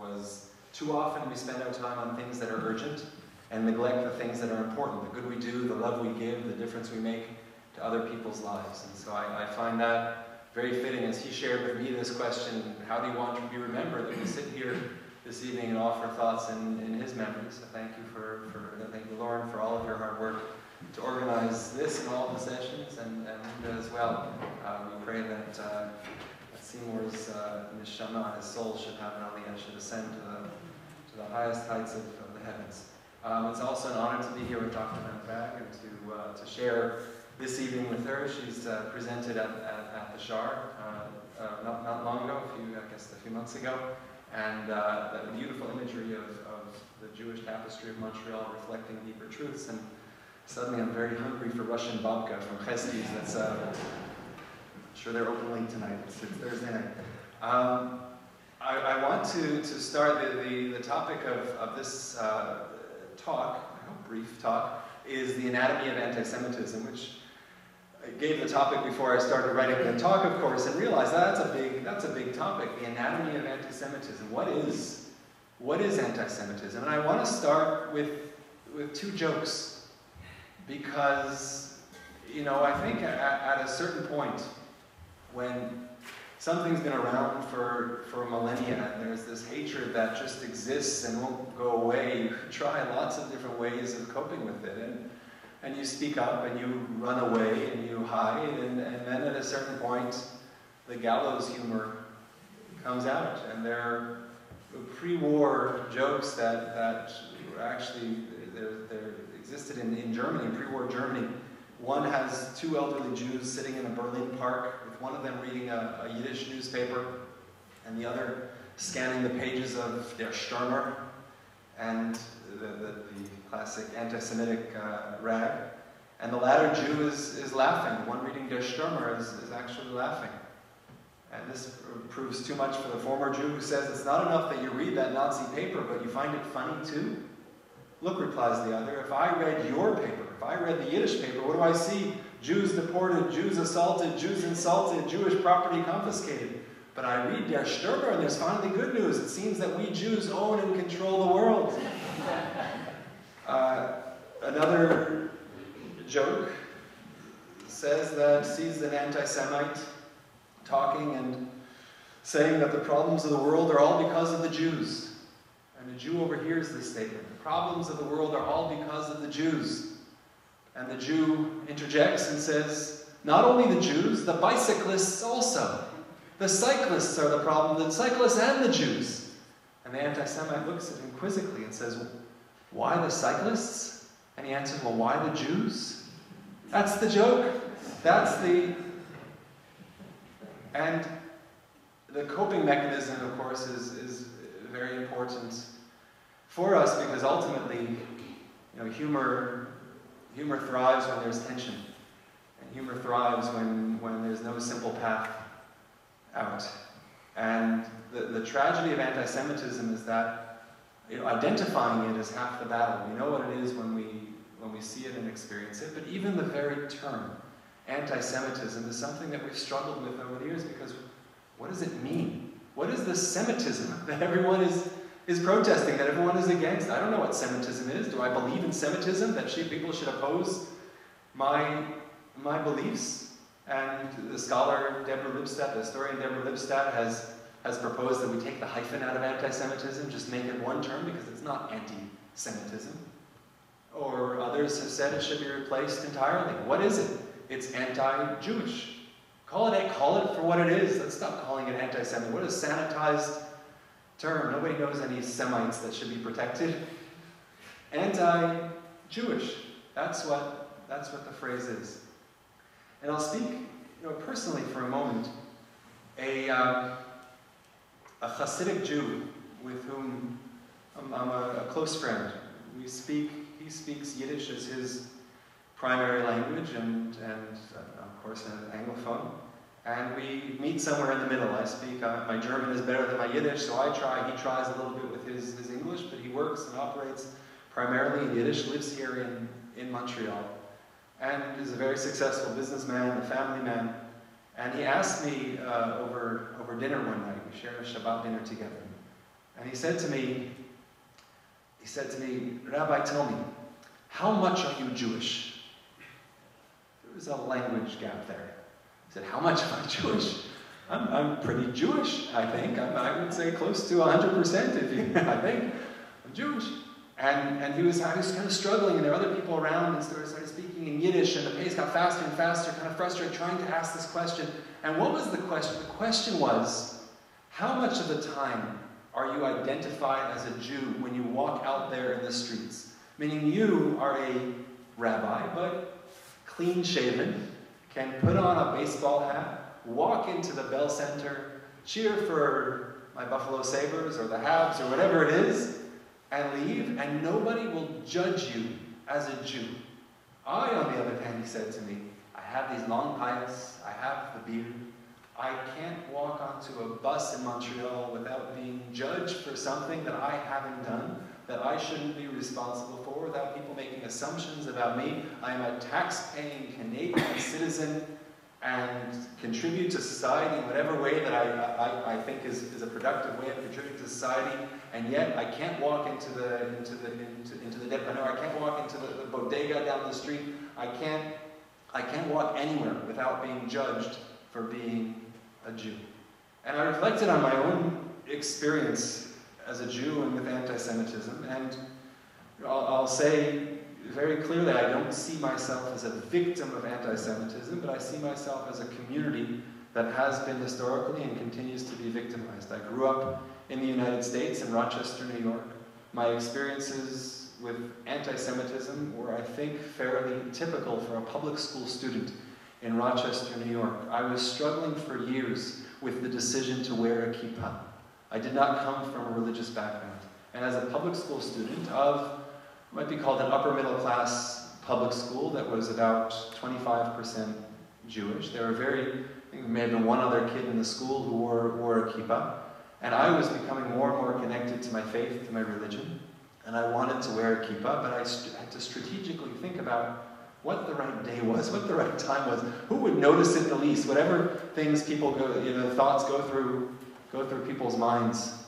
was too often we spend our time on things that are urgent and neglect the things that are important, the good we do, the love we give, the difference we make to other people's lives. And so I, I find that very fitting as he shared with me this question, how do you want to be remembered? That we sit here this evening and offer thoughts in, in his memory. So thank you for, for thank you, Lauren, for all of your hard work to organize this and all the sessions, and, and Linda as well. Uh, we pray that, uh, Seymour's uh, neshama, his soul, should have an aliyah, should ascend to the, the highest heights of, of the heavens. Um, it's also an honor to be here with Dr. Van Praagh and to, uh, to share this evening with her. She's uh, presented at, at, at the Shar uh, uh, not, not long ago, a few, I guess a few months ago, and uh, the beautiful imagery of, of the Jewish tapestry of Montreal reflecting deeper truths. And suddenly I'm very hungry for Russian babka from Cheskie's. That's, uh, I'm sure they're open late tonight. It's Thursday night. Um, I, I, want to, to start the, the, the topic of, of this uh, talk, I hope brief talk, is the anatomy of anti-Semitism, which I gave the topic before I started writing the talk, of course, and realized that that's a big, that's a big topic, the anatomy of anti-Semitism. What is, what is anti-Semitism? And I want to start with, with two jokes, because, you know, I think at, at a certain point, when something's been around for, for millennia, and there's this hatred that just exists and won't go away. You try lots of different ways of coping with it. And, and you speak up and you run away and you hide, and, and then at a certain point, the gallows humor comes out. And there are pre-war jokes that, that actually there, there existed in, in Germany, pre-war Germany. One has two elderly Jews sitting in a Berlin park with one of them reading a, a Yiddish newspaper, and the other scanning the pages of Der Stürmer, and the, the, the classic anti-Semitic uh, rag. And the latter Jew is, is laughing. The one reading Der Stürmer is, is actually laughing. And this proves too much for the former Jew who says it's not enough that you read that Nazi paper, but you find it funny too. Look, replies the other, if I read your paper, if I read the Yiddish paper, what do I see? Jews deported, Jews assaulted, Jews insulted, Jewish property confiscated. But I read Der Stürmer, and there's finally good news. It seems that we Jews own and control the world. Uh, another joke says that sees an anti-Semite talking and saying that the problems of the world are all because of the Jews. And the Jew overhears this statement. The problems of the world are all because of the Jews. And the Jew interjects and says, not only the Jews, the bicyclists also. The cyclists are the problem, the cyclists and the Jews. And the anti-Semite looks at him quizzically and says, why the cyclists? And he answers, well, why the Jews? That's the joke. That's the... And the coping mechanism, of course, is, is very important for us because ultimately, you know, humor Humor thrives when there's tension. And humor thrives when, when there's no simple path out. And the, the tragedy of anti-Semitism is that you know, identifying it is half the battle. We know what it is when we, when we see it and experience it, but even the very term, anti-Semitism, is something that we've struggled with over the years because what does it mean? What is this Semitism that everyone is is protesting that everyone is against. I don't know what Semitism is. Do I believe in Semitism, that people should oppose my, my beliefs? And the scholar Deborah Lipstadt, the historian Deborah Lipstadt, has, has proposed that we take the hyphen out of anti-Semitism, just make it one term because it's not anti-Semitism. Or others have said it should be replaced entirely. What is it? It's anti-Jewish. Call it, call it for what it is. Let's stop calling it anti-Semitic. What is sanitized term. Nobody knows any Semites that should be protected. Anti-Jewish. That's what, that's what the phrase is. And I'll speak you know, personally for a moment. A, um, a Hasidic Jew with whom I'm, I'm a, a close friend. We speak, he speaks Yiddish as his primary language and, and uh, of course, an Anglophone. And we meet somewhere in the middle. I speak, uh, my German is better than my Yiddish, so I try. He tries a little bit with his, his English, but he works and operates primarily in Yiddish, lives here in, in Montreal, and is a very successful businessman, a family man. And he asked me uh, over, over dinner one night, we shared a Shabbat dinner together. And he said to me, he said to me, Rabbi, tell me, how much are you Jewish? There was a language gap there. Said, how much am I Jewish? I'm, I'm pretty Jewish, I think. I'm, I would say close to 100% if you, I think. I'm Jewish. And, and he was, I was kind of struggling, and there were other people around, and started, started speaking in Yiddish, and the pace got faster and faster, kind of frustrated, trying to ask this question. And what was the question? The question was, how much of the time are you identified as a Jew when you walk out there in the streets? Meaning you are a rabbi, but clean shaven, can put on a baseball hat, walk into the Bell Center, cheer for my Buffalo Sabres or the Habs or whatever it is, and leave, and nobody will judge you as a Jew. I, on the other hand, he said to me, I have these long pipes, I have the beard, I can't walk onto a bus in Montreal without being judged for something that I haven't done, that I shouldn't be responsible for, without people making assumptions about me. I am a tax-paying Canadian citizen and contribute to society in whatever way that I, I, I think is, is a productive way of contributing to society, and yet I can't walk into the into the into, into the depanneur, I can't walk into the, the bodega down the street, I can't I can't walk anywhere without being judged for being a Jew. And I reflected on my own experience as a Jew and with anti-Semitism, and I'll, I'll say very clearly I don't see myself as a victim of anti-Semitism, but I see myself as a community that has been historically and continues to be victimized. I grew up in the United States, in Rochester, New York. My experiences with anti-Semitism were, I think, fairly typical for a public school student in Rochester, New York. I was struggling for years with the decision to wear a kippah. I did not come from a religious background. And as a public school student of what might be called an upper middle class public school that was about 25% Jewish. There were very, I think there may have been one other kid in the school who wore, wore a kippah. And I was becoming more and more connected to my faith, to my religion. And I wanted to wear a kippah, but I had to strategically think about what the right day was, what the right time was, who would notice it the least, whatever things people go, you know, thoughts go through, go through people's minds.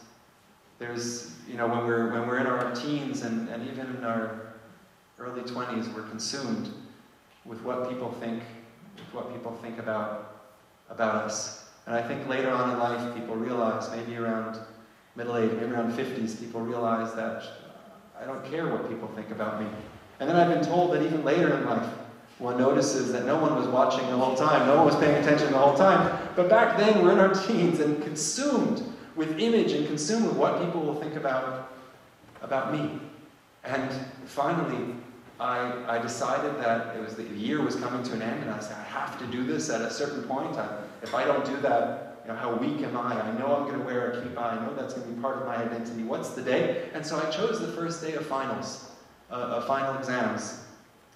There's, you know, when we're, when we're in our teens and, and even in our early 20s, we're consumed with what people think, with what people think about, about us. And I think later on in life, people realize, maybe around middle age, maybe around 50s, people realize that I don't care what people think about me. And then I've been told that even later in life, one notices that no one was watching the whole time, no one was paying attention the whole time. But back then, we're in our teens and consumed with image and consumed with what people will think about, about me. And finally, I, I decided that it was the year was coming to an end, and I said, I have to do this at a certain point. I, if I don't do that, you know, how weak am I? I know I'm going to wear a kippah. I know that's going to be part of my identity. What's the day? And so I chose the first day of finals, uh, of final exams,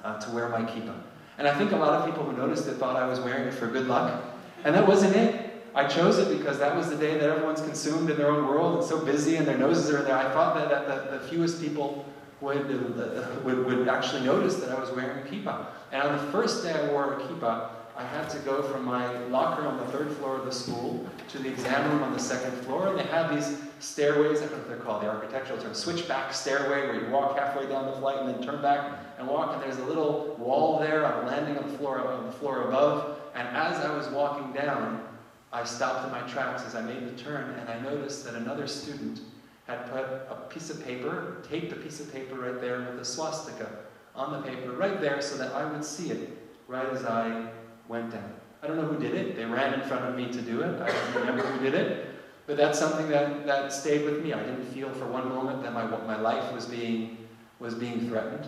uh, to wear my kippah. And I think a lot of people who noticed it thought I was wearing it for good luck. And that wasn't it. I chose it because that was the day that everyone's consumed in their own world and so busy and their noses are in there. I thought that, that, that the fewest people would, uh, would, would actually notice that I was wearing a kippah. And on the first day I wore a kippah, I had to go from my locker on the third floor of the school to the exam room on the second floor, and they had these stairways, I don't know what they're called, the architectural term, switchback stairway where you walk halfway down the flight and then turn back and walk, and there's a little wall there, I'm landing on the floor, on the floor above, and as I was walking down, I stopped in my tracks as I made the turn, and I noticed that another student had put a piece of paper, taped a piece of paper right there with a swastika on the paper, right there, so that I would see it right as I went down. I don't know who did it. They ran in front of me to do it. I don't remember who did it. But that's something that, that stayed with me. I didn't feel for one moment that my, my life was being, was being threatened.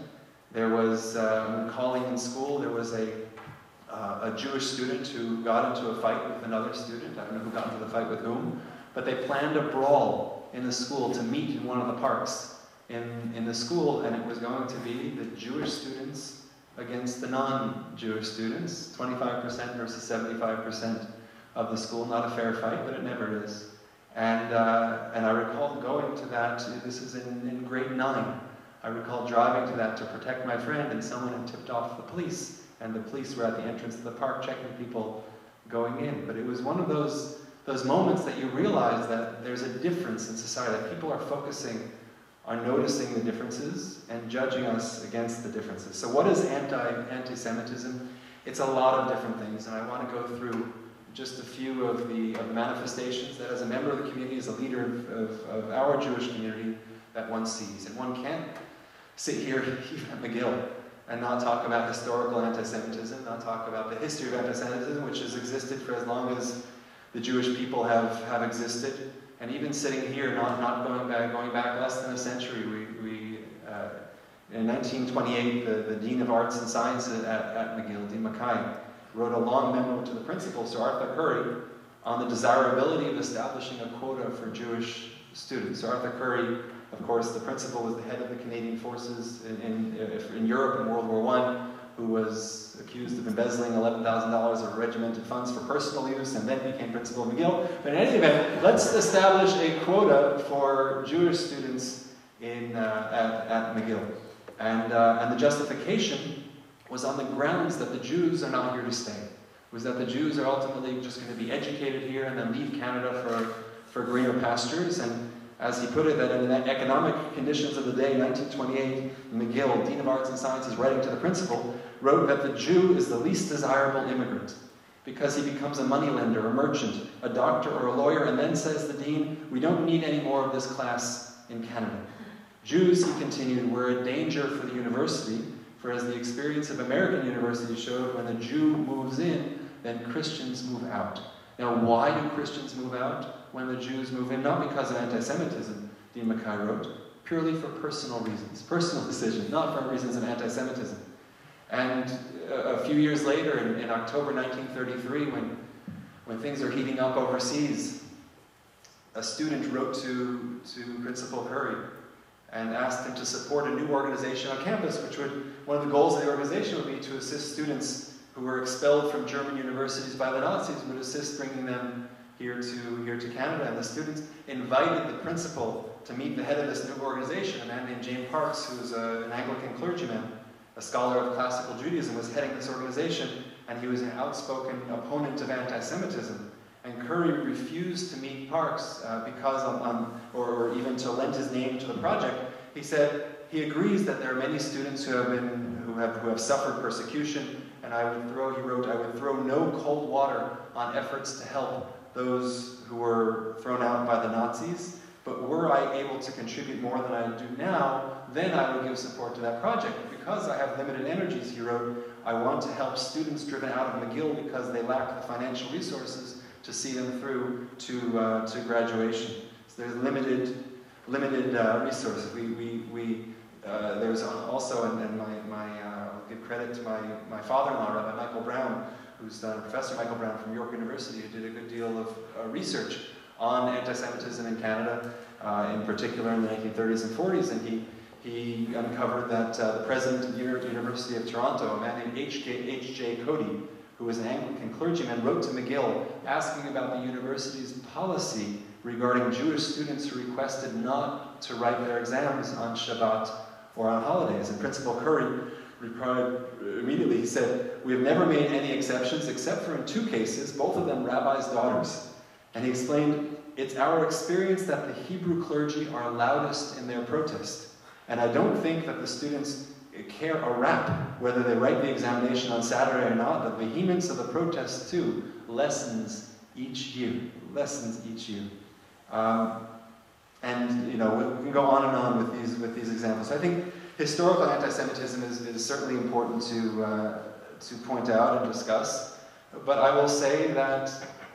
There was, um, calling in school, there was a, uh, a Jewish student who got into a fight with another student. I don't know who got into the fight with whom. But they planned a brawl in the school to meet in one of the parks in, in the school, and it was going to be the Jewish students against the non-Jewish students, 25% versus 75% of the school. Not a fair fight, but it never is. And, uh, and I recall going to that, this is in, in grade nine. I recall driving to that to protect my friend, and someone had tipped off the police. And the police were at the entrance of the park checking people going in. But it was one of those, those moments that you realize that there's a difference in society, that people are focusing are noticing the differences and judging us against the differences. So what is anti, anti-Semitism? It's a lot of different things, and I want to go through just a few of the, of the manifestations that as a member of the community, as a leader of, of, of our Jewish community, that one sees. And one can't sit here even at McGill and not talk about historical anti-Semitism, not talk about the history of anti-Semitism, which has existed for as long as the Jewish people have, have existed. And even sitting here, not, not going back going back less than a century, we, we uh, in 1928, the, the Dean of Arts and Sciences at, at McGill, Dean Mackay, wrote a long memo to the principal, Sir Arthur Currie, on the desirability of establishing a quota for Jewish students. Sir Arthur Currie, of course, the principal was the head of the Canadian forces in, in, in Europe in World War I, who was accused of embezzling $11,000 of regimented funds for personal use and then became principal of McGill. But in any event, let's establish a quota for Jewish students in, uh, at, at McGill. And, uh, and the justification was on the grounds that the Jews are not here to stay. Was that the Jews are ultimately just going to be educated here and then leave Canada for, for greener pastures. And as he put it, that in the economic conditions of the day, 1928, McGill, Dean of Arts and Sciences, writing to the principal, wrote that the Jew is the least desirable immigrant because he becomes a moneylender, a merchant, a doctor, or a lawyer, and then says the dean, we don't need any more of this class in Canada. Jews, he continued, were a danger for the university, for as the experience of American universities showed, when the Jew moves in, then Christians move out. Now, why do Christians move out when the Jews move in? Not because of anti-Semitism, Dean Mackay wrote, purely for personal reasons, personal decision, not for reasons of anti-Semitism. And uh, a few years later, in, in, October 1933, when, when things are heating up overseas, a student wrote to, to Principal Currie and asked him to support a new organization on campus, which would, one of the goals of the organization would be to assist students who were expelled from German universities by the Nazis, would assist bringing them here to, here to Canada. And the students invited the principal to meet the head of this new organization, a man named James Parkes, who's a, an Anglican clergyman a scholar of classical Judaism, was heading this organization, and he was an outspoken opponent of anti-Semitism. And Currie refused to meet Parkes uh, because, on, on, or, or even to lend his name to the project. He said he agrees that there are many students who have been, who have, who have suffered persecution, and I would throw, he wrote, I would throw no cold water on efforts to help those who were thrown out by the Nazis. But were I able to contribute more than I do now, then I would give support to that project. Because I have limited energies, he wrote, I want to help students driven out of McGill because they lack the financial resources to see them through to, uh, to graduation. So there's limited, limited uh, resources. We, we, we, uh, there's also, and, and my, my uh, I'll give credit to my, my father-in-law, Rabbi Michael Brown, who's done, Professor Michael Brown from York University, who did a good deal of uh, research on anti-Semitism in Canada, uh, in particular in the 1930s and 40s, and he, he uncovered that uh, the president of the University of Toronto, a man named H.J. Cody, who was an Anglican clergyman, wrote to McGill asking about the university's policy regarding Jewish students who requested not to write their exams on Shabbat or on holidays. And Principal Currie replied immediately, he said, we have never made any exceptions except for in two cases, both of them rabbis' daughters. And he explained, it's our experience that the Hebrew clergy are loudest in their protest. And I don't think that the students care a rap whether they write the examination on Saturday or not. The vehemence of the protest, too, lessens each year. Lessens each year. Um, and, you know, we can go on and on with these, with these examples. So I think historical anti-Semitism is, is certainly important to, uh, to point out and discuss. But I will say that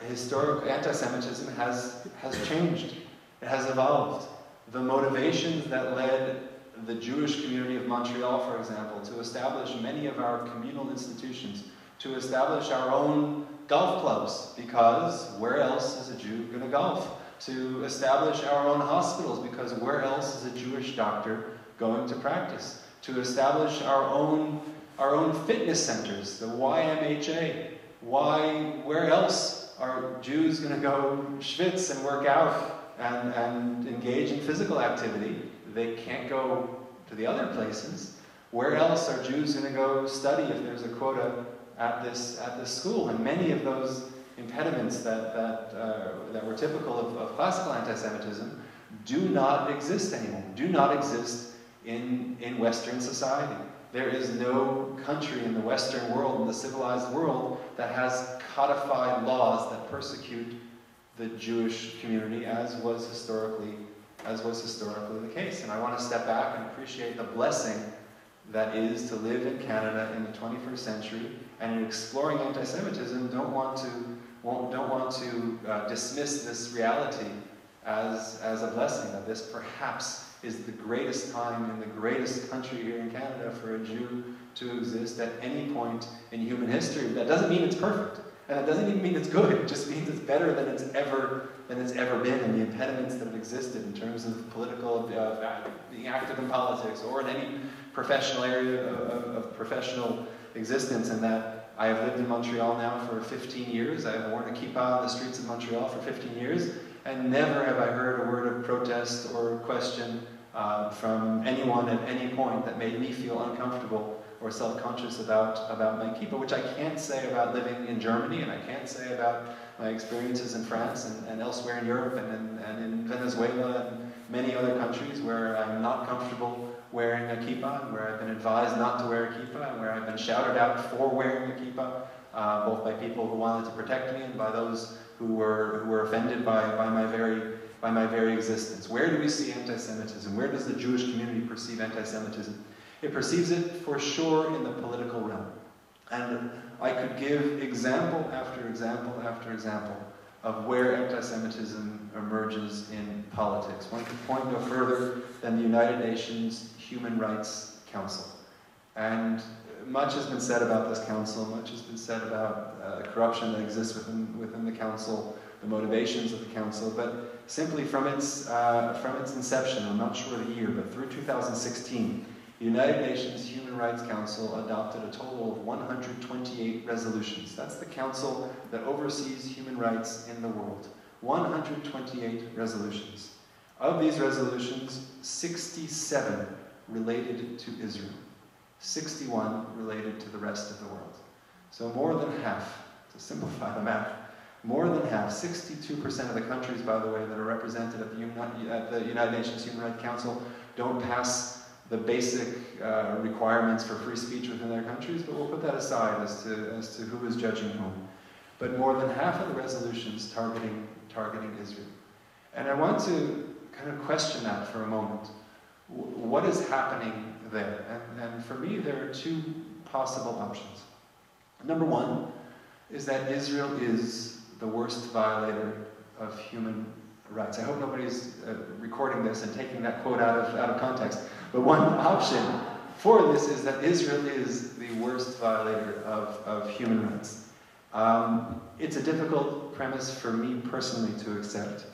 historical anti-Semitism has, has changed. It has evolved. The motivations that led the Jewish community of Montreal, for example, to establish many of our communal institutions, to establish our own golf clubs, because where else is a Jew going to golf? To establish our own hospitals, because where else is a Jewish doctor going to practice? To establish our own, our own fitness centers, the YMHA. Why, where else are Jews going to go schwitz and work out and, and engage in physical activity? They can't go to the other places. Where else are Jews going to go study if there's a quota at this, at this school? And many of those impediments that, that, uh, that were typical of, of classical anti Semitism do not exist anymore, do not exist in, in Western society. There is no country in the Western world, in the civilized world, that has codified laws that persecute the Jewish community as was historically as was historically the case. And I want to step back and appreciate the blessing that is to live in Canada in the 21st century and in exploring anti-Semitism don't want to won't, don't want to uh, dismiss this reality as, as a blessing, that this perhaps is the greatest time in the greatest country here in Canada for a Jew to exist at any point in human history. That doesn't mean it's perfect. And it doesn't even mean it's good. It just means it's better than it's ever than it's ever been. And the impediments that have existed in terms of political, uh, being active in politics, or in any professional area of, of, professional existence, and that I have lived in Montreal now for 15 years. I have worn a kippah on the streets of Montreal for 15 years, and never have I heard a word of protest or question uh, from anyone at any point that made me feel uncomfortable or self-conscious about, about my kippah, which I can't say about living in Germany, and I can't say about my experiences in France and, and elsewhere in Europe and in, and in Venezuela and many other countries where I'm not comfortable wearing a kippah, and where I've been advised not to wear a kippah, and where I've been shouted out for wearing a kippah, uh, both by people who wanted to protect me and by those who were, who were offended by, by, my very, by my very existence. Where do we see anti-Semitism? Where does the Jewish community perceive anti-Semitism? It perceives it for sure in the political realm. And I could give example after example after example of where anti-Semitism emerges in politics. One could point no further than the United Nations Human Rights Council. And much has been said about this council, much has been said about uh, corruption that exists within, within the council, the motivations of the council, but simply from its, uh, from its inception, I'm not sure the year, but through 2016, the United Nations Human Rights Council adopted a total of 128 resolutions. That's the council that oversees human rights in the world. 128 resolutions. Of these resolutions, 67 related to Israel. 61 related to the rest of the world. So more than half, to simplify the math, more than half, 62% of the countries, by the way, that are represented at the, at the United Nations Human Rights Council don't pass the basic uh, requirements for free speech within their countries, but we'll put that aside as to, as to who is judging whom. But more than half of the resolutions targeting, targeting Israel. And I want to kind of question that for a moment. What is happening there? And, and for me, there are two possible options. Number one is that Israel is the worst violator of human rights. I hope nobody's uh, recording this and taking that quote out of, out of context. But one option for this is that Israel is the worst violator of, of human rights. Um, it's a difficult premise for me personally to accept.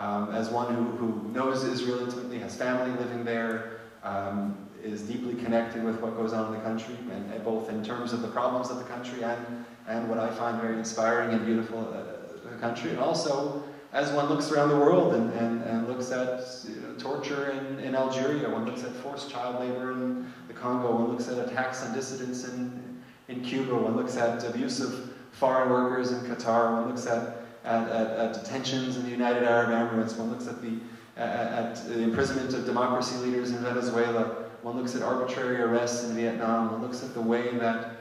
Um, as one who, who knows Israel intimately, has family living there, um, is deeply connected with what goes on in the country, and, and, both in terms of the problems of the country and, and what I find very inspiring and beautiful uh, the country, and also as one looks around the world and, and, and looks at you know, torture in, in Algeria, one looks at forced child labor in the Congo, one looks at attacks on dissidents in, in Cuba, one looks at abuse of foreign workers in Qatar, one looks at, at, at, at detentions in the United Arab Emirates, one looks at the, at, the imprisonment of democracy leaders in Venezuela, one looks at arbitrary arrests in Vietnam, one looks at the way that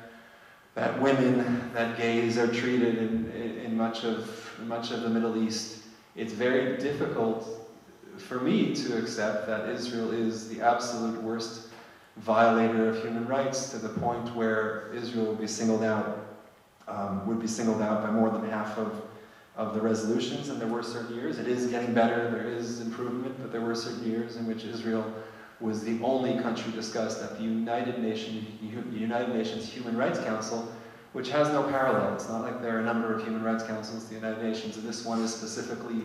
that women, that gays are treated in, in, in much of much of the Middle East. It's very difficult for me to accept that Israel is the absolute worst violator of human rights to the point where Israel would be singled out, um, would be singled out by more than half of, of the resolutions, and there were certain years, it is getting better, there is improvement, but there were certain years in which Israel was the only country discussed at the United Nations, United Nations Human Rights Council which has no parallel. It's not like there are a number of human rights councils, the United Nations, and this one is specifically,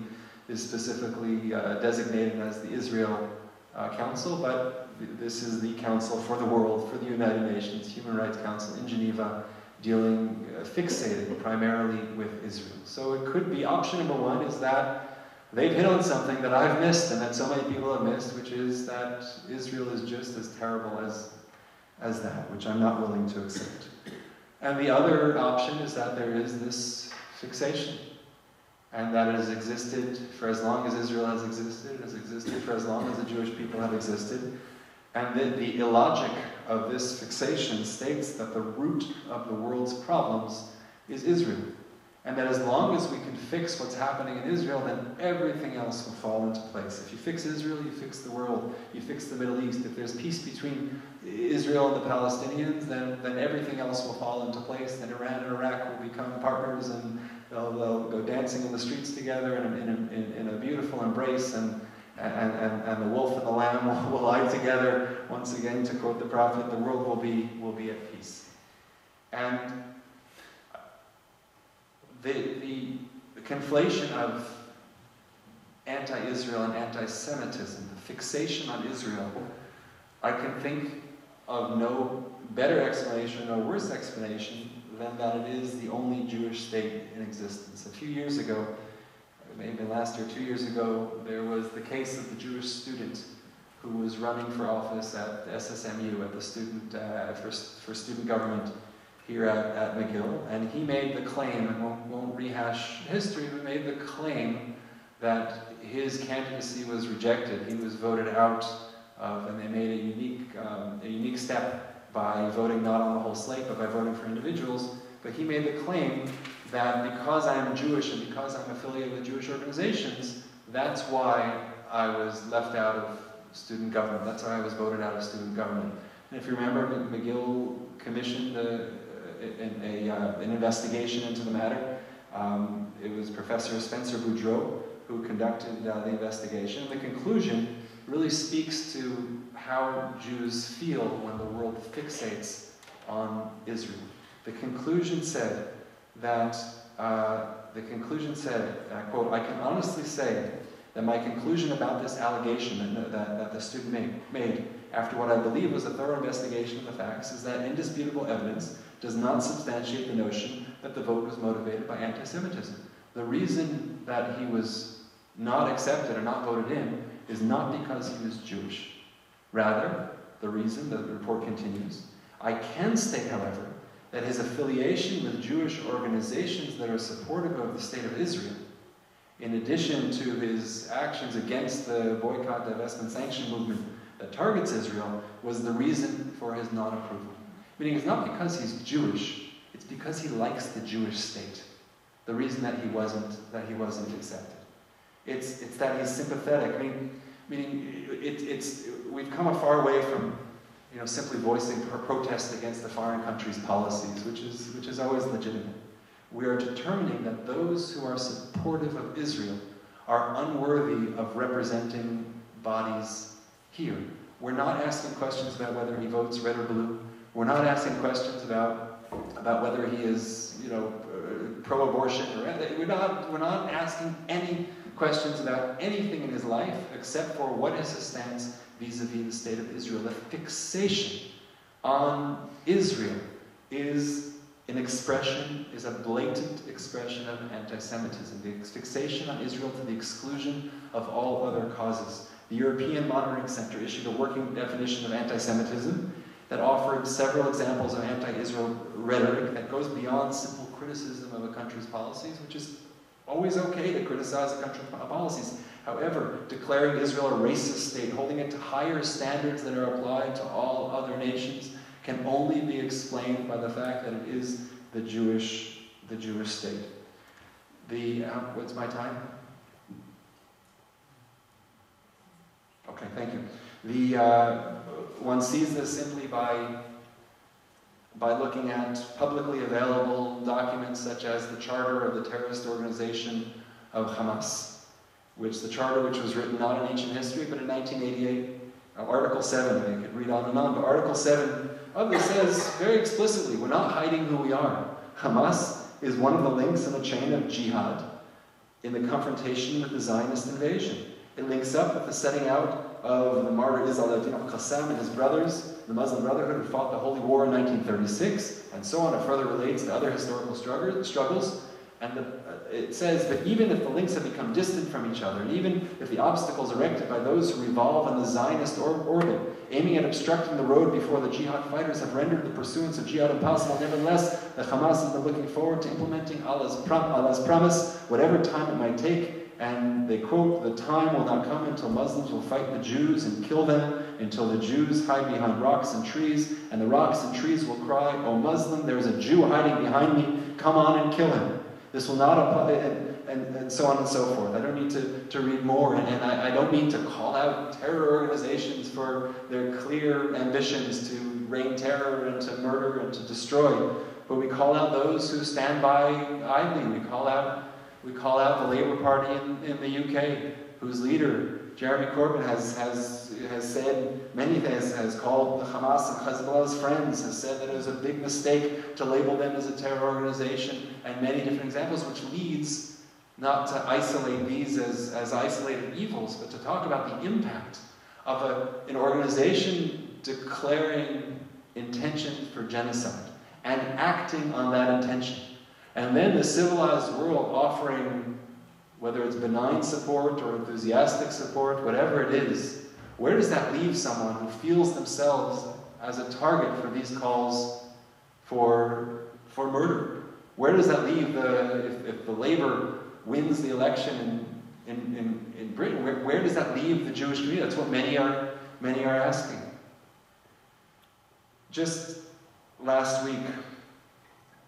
is specifically uh, designated as the Israel uh, Council, but this is the council for the world, for the United Nations, Human Rights Council in Geneva, dealing, uh, fixated primarily with Israel. So it could be option number one is that they've hit on something that I've missed and that so many people have missed, which is that Israel is just as terrible as, as that, which I'm not willing to accept. And the other option is that there is this fixation, and that it has existed for as long as Israel has existed, it has existed for as long as the Jewish people have existed, and that the illogic of this fixation states that the root of the world's problems is Israel. And that as long as we can fix what's happening in Israel, then everything else will fall into place. If you fix Israel, you fix the world, you fix the Middle East. If there's peace between Israel and the Palestinians, then, then everything else will fall into place. Then Iran and Iraq will become partners and they'll, they'll go dancing in the streets together in a, in a, in a beautiful embrace. And, and, and, and the wolf and the lamb will, will lie together. Once again, to quote the prophet, the world will be, will be at peace. And the, the, the conflation of anti-Israel and anti-Semitism, the fixation on Israel, I can think of no better explanation, no worse explanation than that it is the only Jewish state in existence. A few years ago, maybe last year, two years ago, there was the case of the Jewish student who was running for office at SSMU, at the student, uh, for, for student government here at, at McGill, and he made the claim, and won't, won't rehash history, but made the claim that his candidacy was rejected. He was voted out of, and they made a unique, um, a unique step by voting not on the whole slate, but by voting for individuals. But he made the claim that because I am Jewish and because I'm affiliated with Jewish organizations, that's why I was left out of student government. That's why I was voted out of student government. And if you remember, McGill commissioned a, a, a, uh, an investigation into the matter. Um, it was Professor Spencer Boudreau who conducted uh, the investigation. The conclusion really speaks to how Jews feel when the world fixates on Israel. The conclusion said that, uh, the conclusion said, I quote, I can honestly say that my conclusion about this allegation that, that, that the student made, made after what I believe was a thorough investigation of the facts is that indisputable evidence does not substantiate the notion that the vote was motivated by anti-Semitism. The reason that he was not accepted or not voted in is not because he was Jewish. Rather, the reason, the report continues, I can state, however, that his affiliation with Jewish organizations that are supportive of the state of Israel, in addition to his actions against the boycott, divestment, sanction movement that targets Israel, was the reason for his non-approval. Meaning it's not because he's Jewish, it's because he likes the Jewish state. The reason that he wasn't, that he wasn't accepted. It's, it's that he's sympathetic. I mean, meaning it, it's, we've come a far way from you know, simply voicing a protest against the foreign country's policies, which is, which is always legitimate. We are determining that those who are supportive of Israel are unworthy of representing bodies here. We're not asking questions about whether he votes red or blue. We're not asking questions about, about whether he is, you know, uh, pro-abortion or we're not, we're not asking any questions about anything in his life except for what is his stance vis-a-vis -vis the state of Israel. The fixation on Israel is an expression, is a blatant expression of anti-Semitism. The fixation on Israel to the exclusion of all other causes. The European Monitoring Center issued a working definition of anti-Semitism that offered several examples of anti-Israel rhetoric that goes beyond simple criticism of a country's policies, which is always okay to criticize a country's policies. However, declaring Israel a racist state, holding it to higher standards than are applied to all other nations, can only be explained by the fact that it is the Jewish, the Jewish state. The, uh, what's my time? Okay, thank you. The, uh, one sees this simply by, by looking at publicly available documents such as the charter of the terrorist organization of Hamas, which the charter which was written not in ancient history but in 1988, uh, Article 7, I could read on and on, but Article 7 of this says very explicitly, we're not hiding who we are. Hamas is one of the links in the chain of jihad in the confrontation with the Zionist invasion. It links up with the setting out of the martyr Izz al-Din al-Qassam and his brothers, the Muslim Brotherhood who fought the Holy War in 1936, and so on. It further relates to other historical struggles. And the, uh, it says that even if the links have become distant from each other, and even if the obstacles erected by those who revolve in the Zionist or- orbit, aiming at obstructing the road before the jihad fighters have rendered the pursuance of jihad impossible, nevertheless, the Hamas has been looking forward to implementing Allah's, prom- Allah's promise, whatever time it might take. And they quote, the time will not come until Muslims will fight the Jews and kill them, until the Jews hide behind rocks and trees, and the rocks and trees will cry, O Muslim, there is a Jew hiding behind me, come on and kill him. This will not apply, and, and, and so on and so forth. I don't need to, to read more, and, and I, I don't mean to call out terror organizations for their clear ambitions to rain terror and to murder and to destroy, but we call out those who stand by idly. We call out, we call out the Labour Party in, in the UK, whose leader, Jeremy Corbyn, has, has, has said many things, has called the Hamas and Hezbollah's friends, has said that it was a big mistake to label them as a terror organization, and many different examples, which leads not to isolate these as, as isolated evils, but to talk about the impact of a, an organization declaring intention for genocide and acting on that intention. And then the civilized world offering, whether it's benign support or enthusiastic support, whatever it is, where does that leave someone who feels themselves as a target for these calls for, for murder? Where does that leave the, if, if the Labour wins the election in, in, in, in Britain, where, where does that leave the Jewish community? That's what many are, many are asking. Just last week,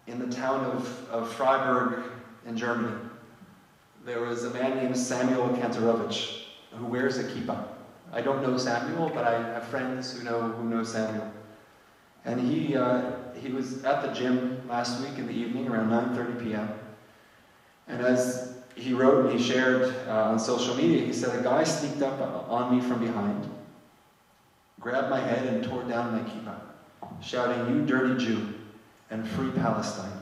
in the town of, of Freiburg in Germany, there was a man named Samuel Kantorowicz who wears a kippah. I don't know Samuel, but I have friends who know who know Samuel. And he, uh, he was at the gym last week in the evening around 9.30 p.m. And as he wrote and he shared uh, on social media, he said, a guy sneaked up on me from behind, grabbed my head and tore down my kippah, shouting, you dirty Jew, and free Palestine.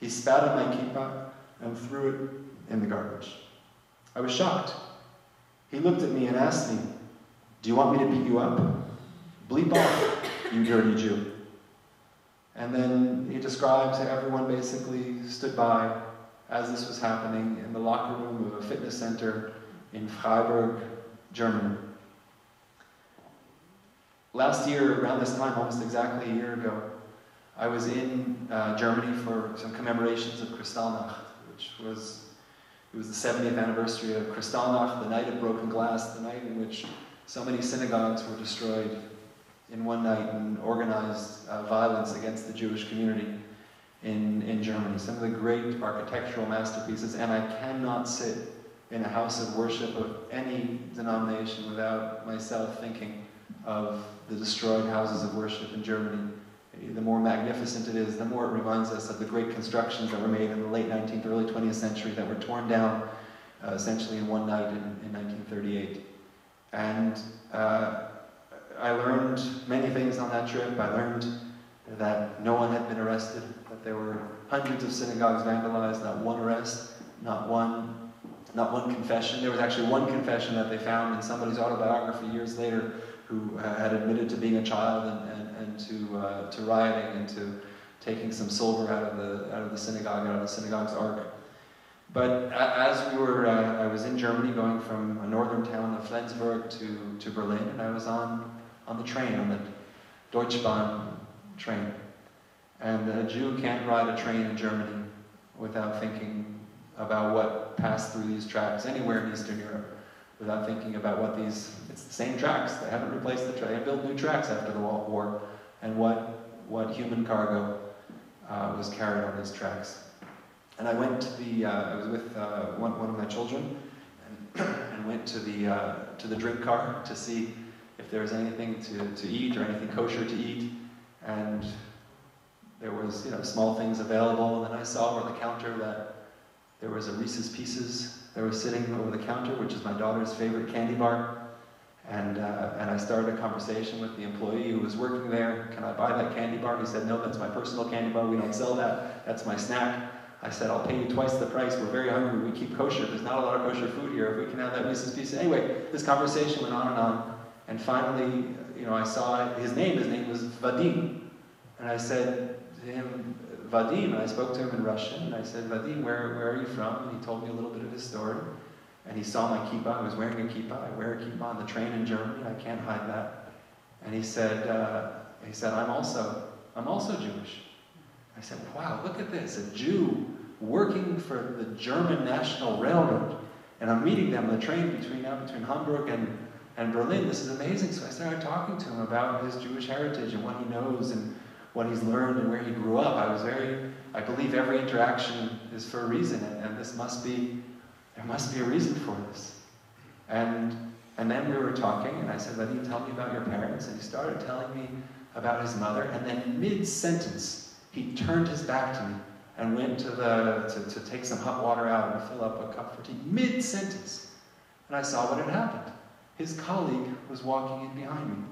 He spat on my kippah and threw it in the garbage. I was shocked. He looked at me and asked me, do you want me to beat you up? Bleep off, you dirty Jew. And then he describes how everyone basically stood by as this was happening in the locker room of a fitness center in Freiburg, Germany. Last year, around this time, almost exactly a year ago, I was in uh, Germany for some commemorations of Kristallnacht, which was it was the 70th anniversary of Kristallnacht, the night of broken glass, the night in which so many synagogues were destroyed in one night and organized uh, violence against the Jewish community in, in Germany. Some of the great architectural masterpieces, and I cannot sit in a house of worship of any denomination without myself thinking of the destroyed houses of worship in Germany. The more magnificent it is, the more it reminds us of the great constructions that were made in the late 19th, early 20th century that were torn down uh, essentially in one night in, in 1938. And uh, I learned many things on that trip. I learned that no one had been arrested, that there were hundreds of synagogues vandalized, not one arrest, not one, not one confession. There was actually one confession that they found in somebody's autobiography years later who uh, had admitted to being a child and, and, and to, uh, to rioting and to taking some silver out of the, out of the synagogue, out of the synagogue's ark. But as we were, uh, I was in Germany going from a northern town of Flensburg to, to Berlin, and I was on, on the train, on the Deutsche Bahn train. And a Jew can't ride a train in Germany without thinking about what passed through these tracks anywhere in Eastern Europe, without thinking about what these, it's the same tracks. They haven't replaced the tracks. They built new tracks after the wa- war, and what, what human cargo uh, was carried on these tracks. And I went to the, uh, I was with uh, one, one of my children, and, and went to the, uh, to the drink car to see if there was anything to, to eat or anything kosher to eat. And there was, you know, small things available. And then I saw over the counter that there was a Reese's Pieces that was sitting over the counter, which is my daughter's favorite candy bar. And, uh, and I started a conversation with the employee who was working there. Can I buy that candy bar? He said, no, that's my personal candy bar. We don't sell that. That's my snack. I said, I'll pay you twice the price. We're very hungry. We keep kosher. There's not a lot of kosher food here. If we can have that Reese's piece. Anyway, this conversation went on and on. And finally, you know, I saw his name. His name was Vadim. And I said to him, Vadim, and I spoke to him in Russian. And I said, Vadim, where, where are you from? And he told me a little bit of his story. And he saw my kippah. I was wearing a kippah. I wear a kippah on the train in Germany. I can't hide that. And he said, uh, he said, I'm also, I'm also Jewish. I said, wow, look at this, a Jew working for the German National Railroad. And I'm meeting them on the train between now between Hamburg and, and Berlin. This is amazing. So I started talking to him about his Jewish heritage and what he knows and what he's learned and where he grew up. I was very, I believe every interaction is for a reason, and, and this must be, there must be a reason for this. And, and then we were talking, and I said, Vadim, tell me about your parents. And he started telling me about his mother, and then mid-sentence, he turned his back to me and went to, the, to, to take some hot water out and fill up a cup for tea. Mid-sentence. And I saw what had happened. His colleague was walking in behind me.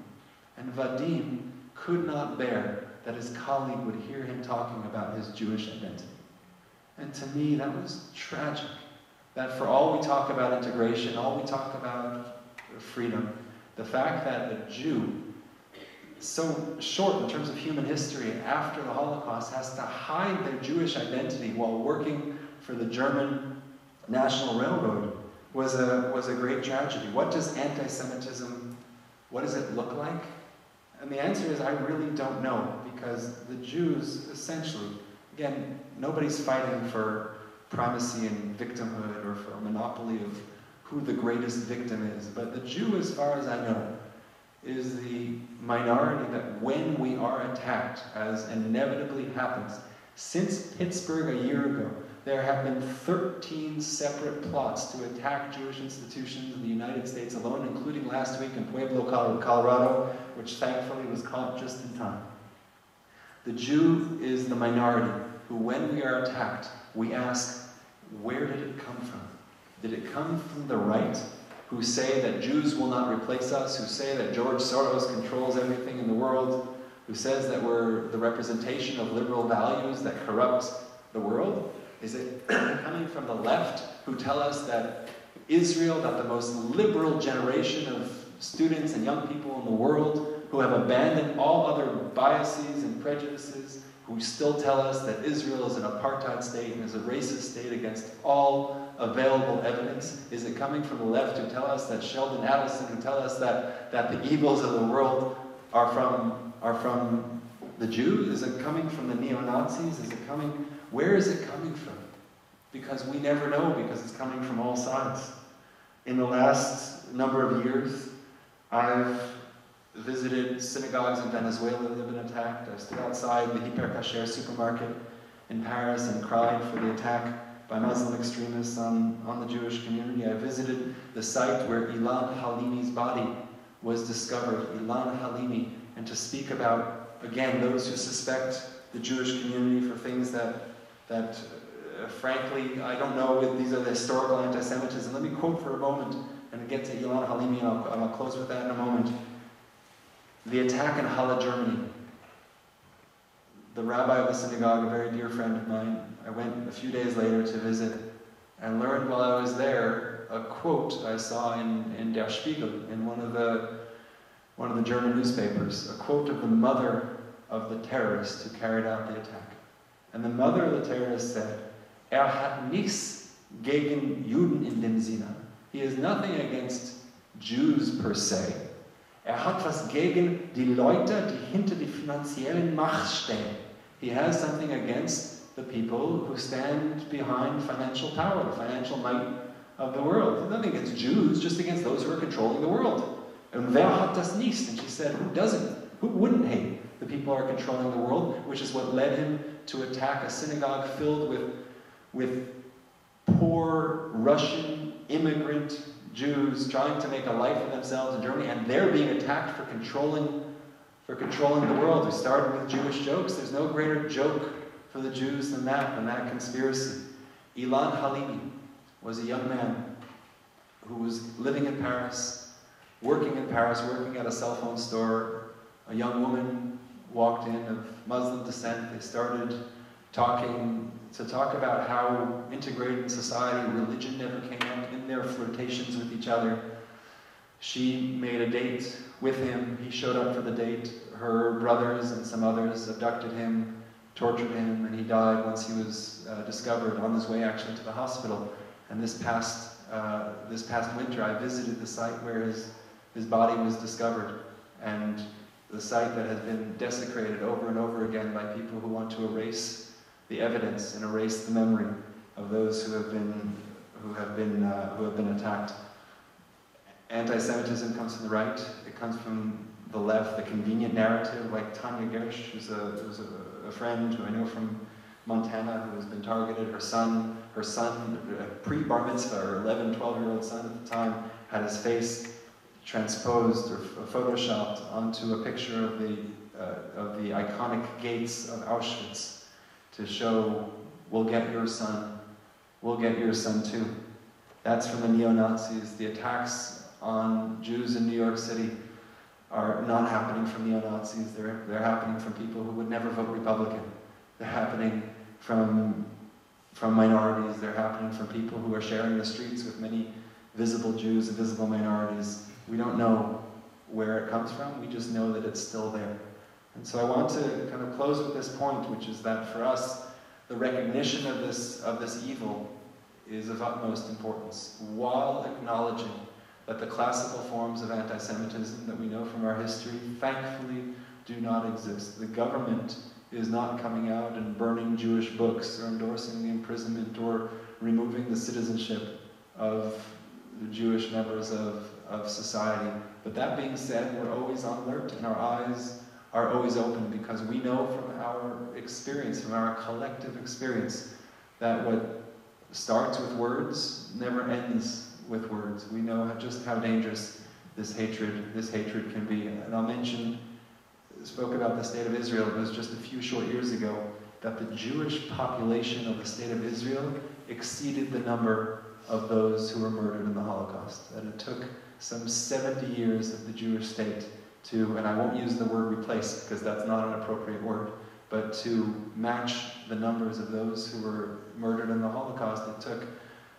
And Vadim could not bear that his colleague would hear him talking about his Jewish identity. And to me, that was tragic. That for all we talk about integration, all we talk about freedom, the fact that a Jew, so short in terms of human history, after the Holocaust, has to hide their Jewish identity while working for the German National Railroad was a, was a great tragedy. What does anti-Semitism, what does it look like? And the answer is I really don't know because the Jews essentially, again, nobody's fighting for primacy and victimhood or for a monopoly of who the greatest victim is. But the Jew, as far as I know, is the minority that when we are attacked, as inevitably happens, since Pittsburgh a year ago, there have been 13 separate plots to attack Jewish institutions in the United States alone, including last week in Pueblo, Colorado, which thankfully was caught just in time. The Jew is the minority who, when we are attacked, we ask, where did it come from? Did it come from the right, who say that Jews will not replace us, who say that George Soros controls everything in the world, who says that we're the representation of liberal values that corrupt the world? Is it coming from the left, who tell us that Israel, that the most liberal generation of students and young people in the world, who have abandoned all other biases and prejudices, who still tell us that Israel is an apartheid state and is a racist state against all available evidence? Is it coming from the left who tell us that Sheldon Adelson, who tell us that, that the evils of the world are from, are from the Jews? Is it coming from the neo-Nazis? Is it coming, where is it coming from? Because we never know because it's coming from all sides. In the last number of years, I've visited synagogues in Venezuela that have been attacked. I stood outside the Hyper Cacher supermarket in Paris and cried for the attack by Muslim extremists on, on the Jewish community. I visited the site where Ilan Halimi's body was discovered, Ilan Halimi, and to speak about, again, those who suspect the Jewish community for things that, that uh, frankly, I don't know if these are the historical anti-Semitism. Let me quote for a moment and get to Ilan Halimi, and I'll, and I'll close with that in a moment. The attack in Halle, Germany. The rabbi of the synagogue, a very dear friend of mine, I went a few days later to visit and learned while I was there a quote I saw in, in Der Spiegel, in one of, the, one of the German newspapers, a quote of the mother of the terrorist who carried out the attack. And the mother of the terrorist said, Er hat nichts gegen Juden in dem Sinne. He has nothing against Jews per se. Er hat was gegen die Leute, die hinter die finanziellen Macht stehen. He has something against the people who stand behind financial power, the financial might of the world. Nothing against Jews, just against those who are controlling the world. And wer hat das nicht? And she said, who doesn't? Who wouldn't hate the people who are controlling the world? Which is what led him to attack a synagogue filled with, with poor Russian immigrant Jews trying to make a life for themselves in Germany, and they're being attacked for controlling, for controlling the world. We started with Jewish jokes. There's no greater joke for the Jews than that, than that conspiracy. Ilan Halimi was a young man who was living in Paris, working in Paris, working at a cell phone store. A young woman walked in of Muslim descent. They started talking to talk about how integrated in society religion never came up in their flirtations with each other. She made a date with him. He showed up for the date. Her brothers and some others abducted him, tortured him, and he died once he was uh, discovered on his way actually to the hospital. And this past uh, this past winter, I visited the site where his his body was discovered, and the site that has been desecrated over and over again by people who want to erase the evidence and erase the memory of those who have been who have been uh, who have been attacked. Anti-Semitism comes from the right. It comes from the left. The convenient narrative, like Tanya Gersh, who's a who's a, a friend who I know from Montana, who has been targeted. Her son, her son, uh, pre-bar mitzvah, her 11, 12-year-old son at the time, had his face transposed or photoshopped onto a picture of the uh, of the iconic gates of Auschwitz to show, "We'll get your son. We'll get your son too." That's from the neo-Nazis. The attacks on Jews in New York City are not happening from neo-Nazis. They're, they're happening from people who would never vote Republican. They're happening from, from minorities. They're happening from people who are sharing the streets with many visible Jews and visible minorities. We don't know where it comes from. We just know that it's still there. And so I want to kind of close with this point, which is that for us, the recognition of this, of this evil is of utmost importance, while acknowledging that the classical forms of anti-Semitism that we know from our history, thankfully, do not exist. The government is not coming out and burning Jewish books or endorsing the imprisonment or removing the citizenship of the Jewish members of, of society. But that being said, we're always on alert and our eyes are always open because we know from our experience, from our collective experience, that what starts with words never ends with words. We know just how dangerous this hatred, this hatred can be. And I'll mention, spoke about the state of Israel. It was just a few short years ago that the Jewish population of the state of Israel exceeded the number of those who were murdered in the Holocaust. That it took some 70 years of the Jewish state to, and I won't use the word replace because that's not an appropriate word, but to match the numbers of those who were murdered in the Holocaust. It took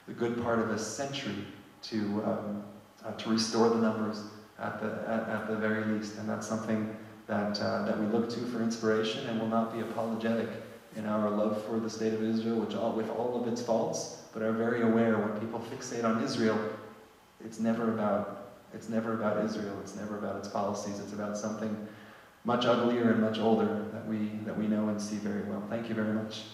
the good part of a century to, um, uh, to restore the numbers at the, at, at, the very least. And that's something that, uh, that we look to for inspiration and will not be apologetic in our love for the state of Israel, which all, with all of its faults, but are very aware when people fixate on Israel, it's never about it's never about Israel, it's never about its policies, it's about something much uglier and much older that we that we know and see very well. Thank you very much.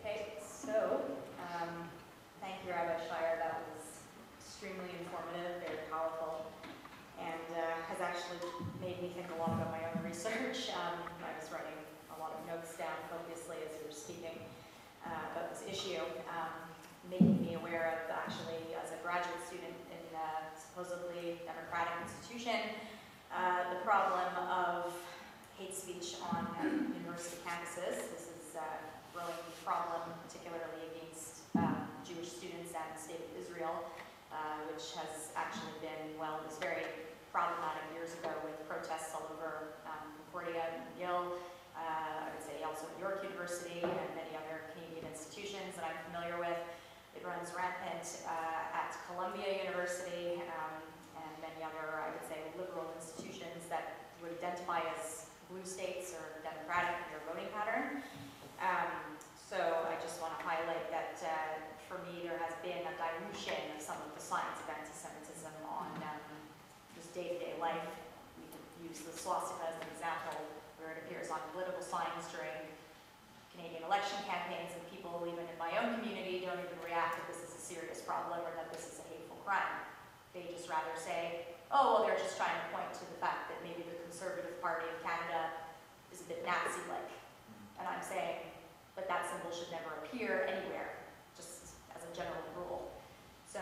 Okay, so, um, thank you, Rabbi Scheier, that was extremely informative, very powerful, and uh, has actually made me think a lot about my own research. Um, I was writing a lot of notes down copiously as you were speaking uh, about this issue, um, making me aware of actually, as a graduate student in a supposedly democratic institution, uh, the problem of hate speech on uh, university campuses. This is uh, growing problem, particularly against um, Jewish students and the state of Israel, uh, which has actually been, well, it was very problematic years ago with protests all over um, Uh, I would say also York University and many other Canadian institutions that I'm familiar with. It runs rampant uh, at Columbia University um, and many other, I would say, liberal institutions that would identify as blue states or democratic in their voting pattern. Um, so I just want to highlight that uh, for me there has been a dilution of some of the signs of anti-Semitism on um, just day-to-day life. We could use the swastika as an example, where it appears on political signs during Canadian election campaigns, and people, even in my own community, don't even react that this is a serious problem or that this is a hateful crime. They just rather say, oh, well, they're just trying to point to the fact that maybe the Conservative Party of Canada is a bit Nazi-like. And I'm saying, but that symbol should never appear anywhere, just as a general rule. So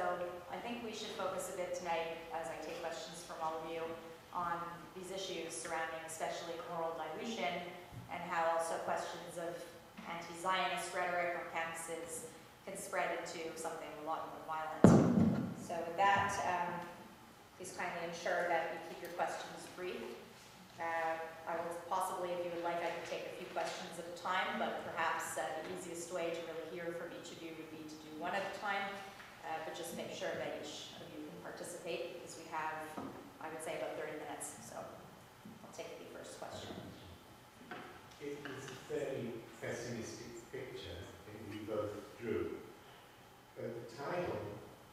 I think we should focus a bit tonight, as I take questions from all of you, on these issues surrounding especially moral dilution and how also questions of anti-Zionist rhetoric on campuses can spread into something a lot more violent. So with that, um, please kindly ensure that you keep your questions brief. Uh, I will possibly, if you would like, I can take a few questions at a time, but perhaps uh, the easiest way to really hear from each of you would be to do one at a time. Uh, but just make sure that each of you can participate because we have, I would say, about 30 minutes. So I'll take the first question. It was a fairly pessimistic picture that you both drew. But the title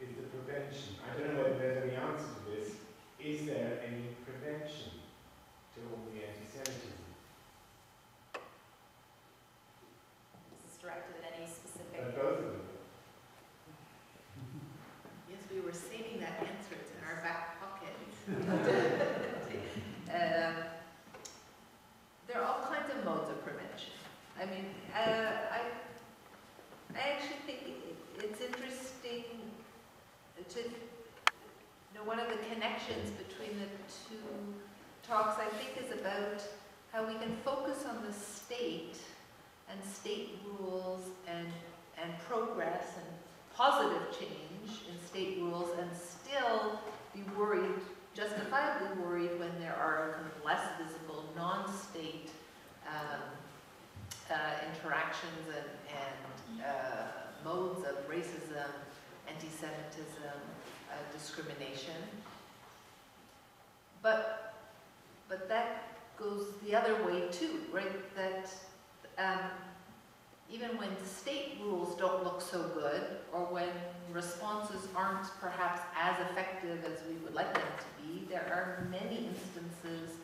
is the prevention. I don't know whether there's any answer to this. Is there any prevention to all the anti-Semitism? This is directed at any specific. Uh, both of them. Yes, we were saving that answer. It's in our back pocket. Um, There are all kinds of modes of prevention. I mean, uh, I, I actually think it- it's interesting to, you know, one of the connections between the two talks, I think, is about how we can focus on the state and state rules and, and progress and positive change in state rules and still be worried, justifiably worried when there are kind of less visible, non-state um, uh, interactions and, and uh, modes of racism, anti-Semitism, uh, discrimination. But, but that goes the other way too, right? That um, even when state rules don't look so good, or when responses aren't perhaps as effective as we would like them to be, there are many instances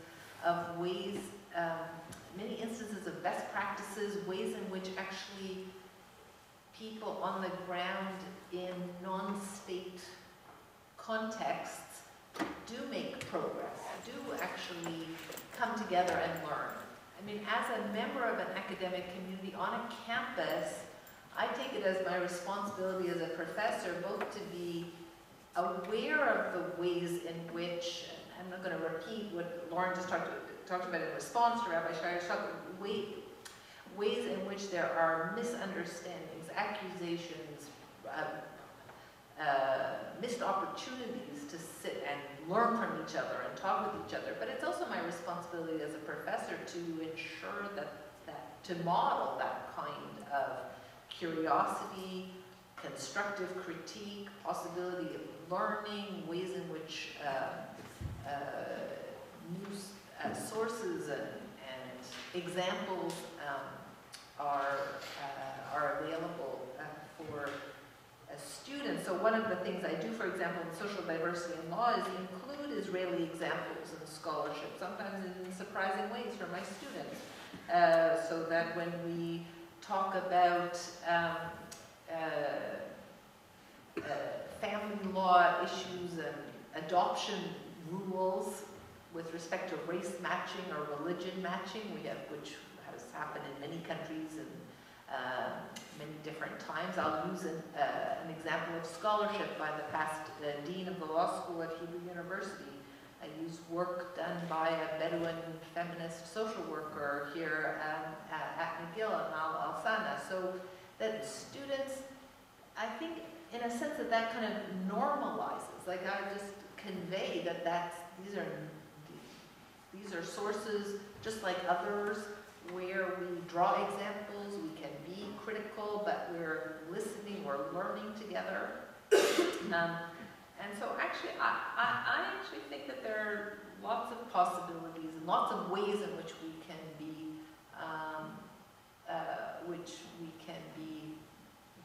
of ways, um, many instances of best practices, ways in which actually people on the ground in non-state contexts do make progress, do actually come together and learn. I mean, as a member of an academic community on a campus, I take it as my responsibility as a professor both to be aware of the ways in which, I'm not going to repeat what Lauren just talked, talked about in response to Rabbi Scheier's talk, way, ways in which there are misunderstandings, accusations, uh, uh, missed opportunities to sit and learn from each other and talk with each other. But it's also my responsibility as a professor to ensure that, that to model that kind of curiosity, constructive critique, possibility of learning, ways in which uh, uh, uh, sources and, and examples um, are, uh, are available uh, for students. So one of the things I do, for example, in social diversity and law is include Israeli examples in scholarship, sometimes in surprising ways for my students. Uh, so that when we talk about um, uh, uh, family law issues and adoption rules with respect to race matching or religion matching, we have, which has happened in many countries and uh, many different times. I'll use an, uh, an example of scholarship by the past uh, dean of the law school at Hebrew University. I use work done by a Bedouin feminist social worker here um, at, at McGill and Amal Elsana. So that students, I think, in a sense that that kind of normalizes. Like I just convey that that's these are these are sources just like others where we draw examples, we can be critical, but we're listening, we're learning together. Um, and so actually, I, I, I actually think that there are lots of possibilities and lots of ways in which we can be, um, uh, which we can be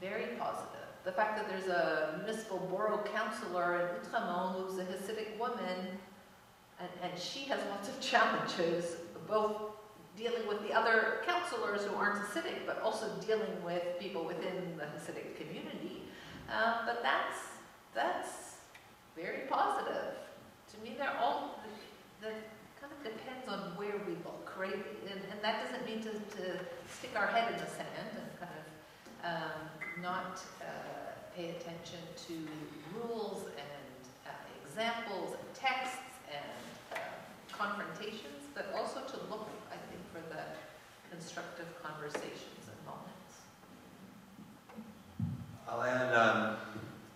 very positive. The fact that there's a municipal borough councillor in Outremont who's a Hasidic woman, and, and she has lots of challenges, both dealing with the other counselors who aren't Hasidic, but also dealing with people within the Hasidic community. Um, but that's, that's very positive. To me, they're all, that kind of depends on need to, to stick our head in the sand and kind of um, not uh, pay attention to rules and uh, examples and texts and um, confrontations, but also to look, for the constructive conversations and moments. I'll add, um,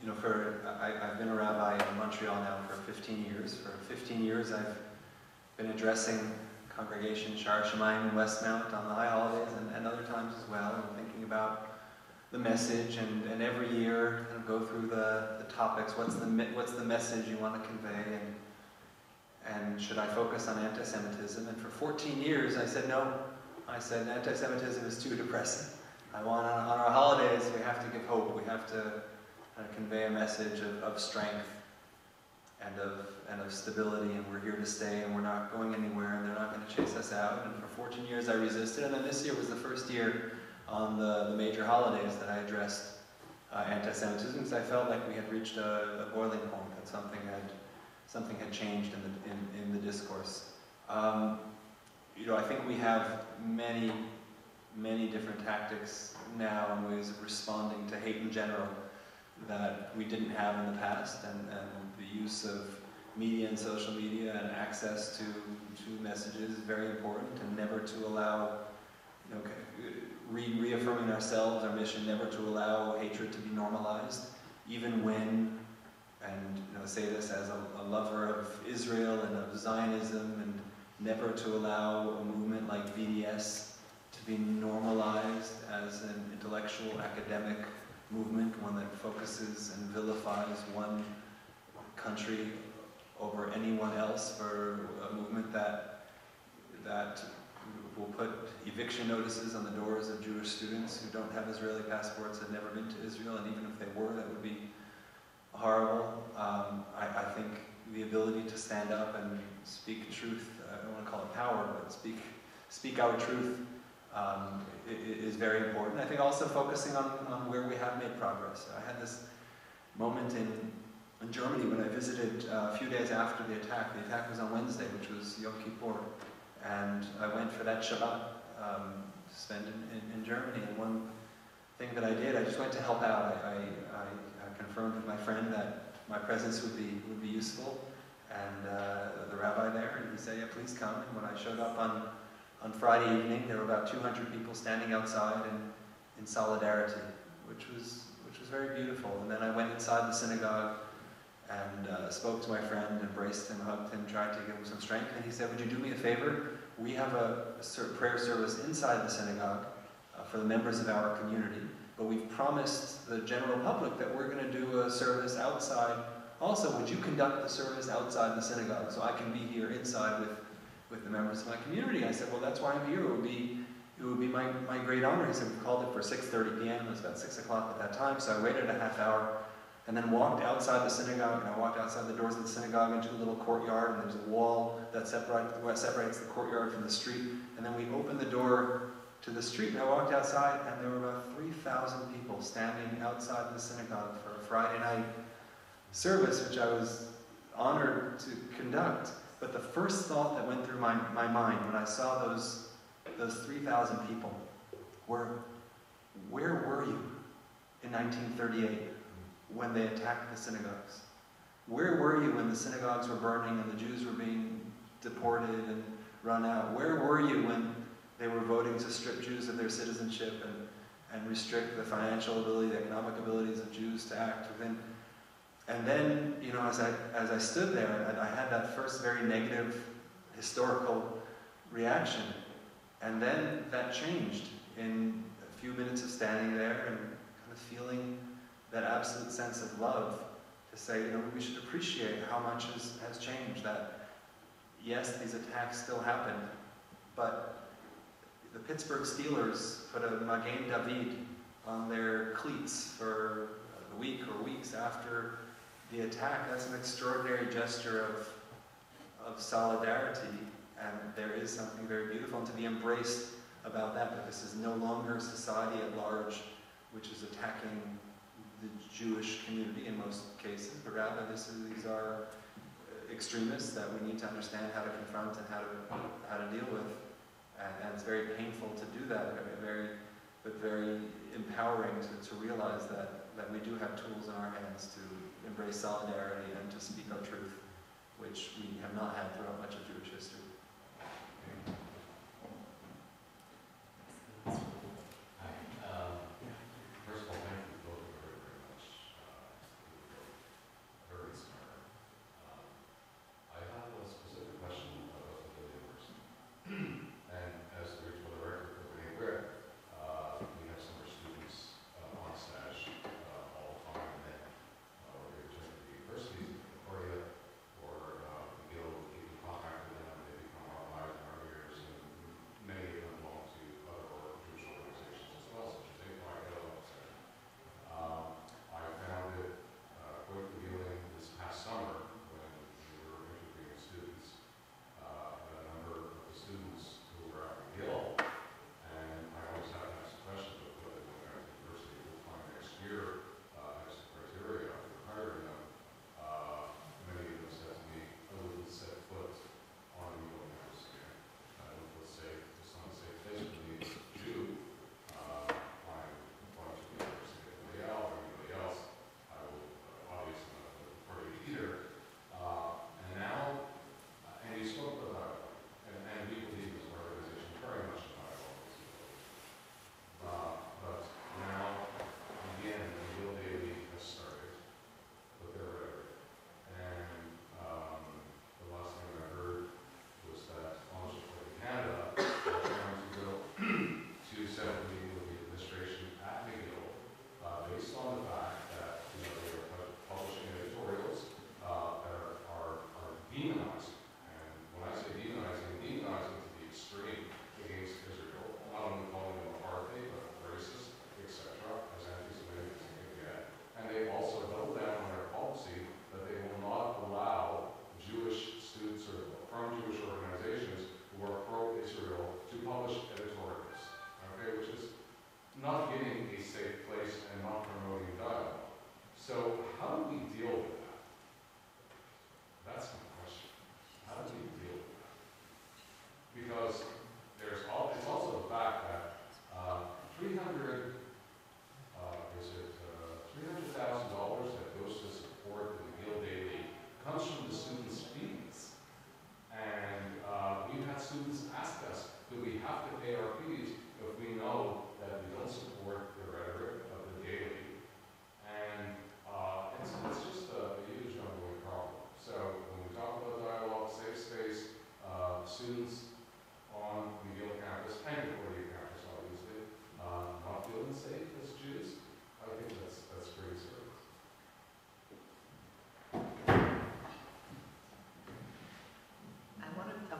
you know, for, I, I've been a rabbi in Montreal now for 15 years. For 15 years, I've been addressing congregation Shaar Hashomayim in Westmount on the high holidays and, and other times as well, and thinking about the message and, and every year kind of go through the, the topics. What's the, what's the message you want to convey? And, and should I focus on anti-Semitism? And for 14 years, I said no. I said anti-Semitism is too depressing. I want on, our holidays, we have to give hope. We have to of convey a message of, of strength and of, and of stability, and we're here to stay, and we're not going anywhere, and they're not going to chase us out. And for 14 years, I resisted, and then this year was the first year on the, the major holidays that I addressed uh, anti-Semitism, because I felt like we had reached a, a boiling point, that something had, something had changed in the, in, in the discourse. Um, you know, I think we have many many different tactics now and ways of responding to hate in general that we didn't have in the past and, and the use of media and social media and access to, to messages is very important and never to allow, you know, re reaffirming ourselves, our mission, never to allow hatred to be normalized, even when, and you know, say this as a, a lover of Israel and of Zionism, and never to allow a movement like BDS to be normalized as an intellectual academic movement, one that focuses and vilifies one country over anyone else for a movement that that will put eviction notices on the doors of Jewish students who don't have Israeli passports, and never been to Israel, and even if they were, that would be horrible. Um, I, I think the ability to stand up and speak truth, I don't want to call it power, but speak, speak our truth um, is very important. I think also focusing on, on where we have made progress. I had this moment in, in Germany when I visited uh, a few days after the attack. The attack was on Wednesday, which was Yom Kippur, and I went for that Shabbat um, to spend in, in, in, Germany. And one thing that I did, I just went to help out. I, I, I confirmed with my friend that my presence would be would be useful, and uh, the rabbi there, and he said, "Yeah, please come." And when I showed up on on Friday evening, there were about 200 people standing outside in, in solidarity, which was, which was very beautiful. And then I went inside the synagogue and uh, spoke to my friend, embraced him, hugged him, tried to give him some strength. And he said, would you do me a favor? We have a, a prayer service inside the synagogue uh, for the members of our community, but we've promised the general public that we're going to do a service outside. Also, would you conduct the service outside the synagogue so I can be here inside with with the members of my community. I said, well, that's why I'm here. It would be, it would be my, my great honor. He said, we called it for 6.30 p.m. It was about 6 o'clock at that time. So I waited a half hour and then walked outside the synagogue. And I walked outside the doors of the synagogue into a little courtyard. And there's a wall that separate, separates the courtyard from the street. And then we opened the door to the street. And I walked outside and there were about 3,000 people standing outside the synagogue for a Friday night service, which I was honored to conduct. But the first thought that went through my, my mind when I saw those, those 3,000 people were, where were you in 1938 when they attacked the synagogues? Where were you when the synagogues were burning and the Jews were being deported and run out? Where were you when they were voting to strip Jews of their citizenship and, and restrict the financial ability, the economic abilities of Jews to act within and then, you know, as I, as I stood there, I, I had that first very negative historical reaction. And then that changed in a few minutes of standing there and kind of feeling that absolute sense of love to say, you know, we should appreciate how much has, has changed. That, yes, these attacks still happen, but the Pittsburgh Steelers put a Magen David on their cleats for a week or weeks after the attack, that's an extraordinary gesture of, of solidarity, and there is something very beautiful and to be embraced about that, that this is no longer society at large which is attacking the Jewish community in most cases, but rather this is, these are uh, extremists that we need to understand how to confront and how to, how to deal with. And, and it's very painful to do that, but very, but very empowering to, to realize that, that we do have tools in our hands to embrace solidarity and to speak our truth, which we have not had throughout much of Jewish history.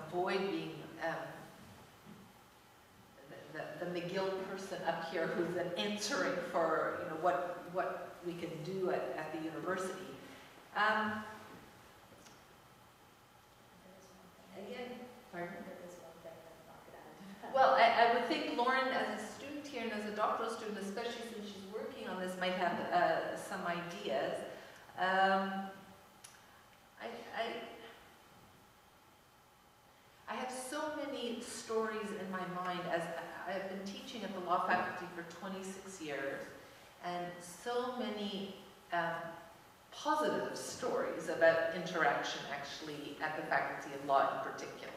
avoid being um, the, the, the, McGill person up here who's an answering for you know what what we can do at, at the university. Um, interaction actually at the Faculty of Law in particular.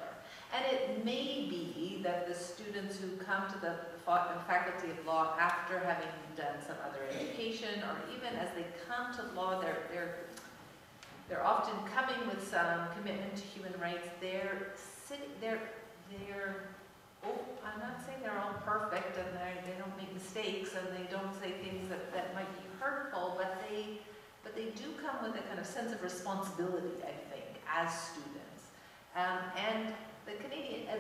And it may be that the students who come to the Faculty of Law after having done some other education, or even as they come to law, they're, they're, they're often coming with some commitment to human rights. They're, they're, they're oh, I'm not saying they're all perfect and they don't make mistakes and they don't say things that, that might be hurtful, but they but they do come with a kind of sense of responsibility, I think, as students. Um, and the Canadian, uh, the,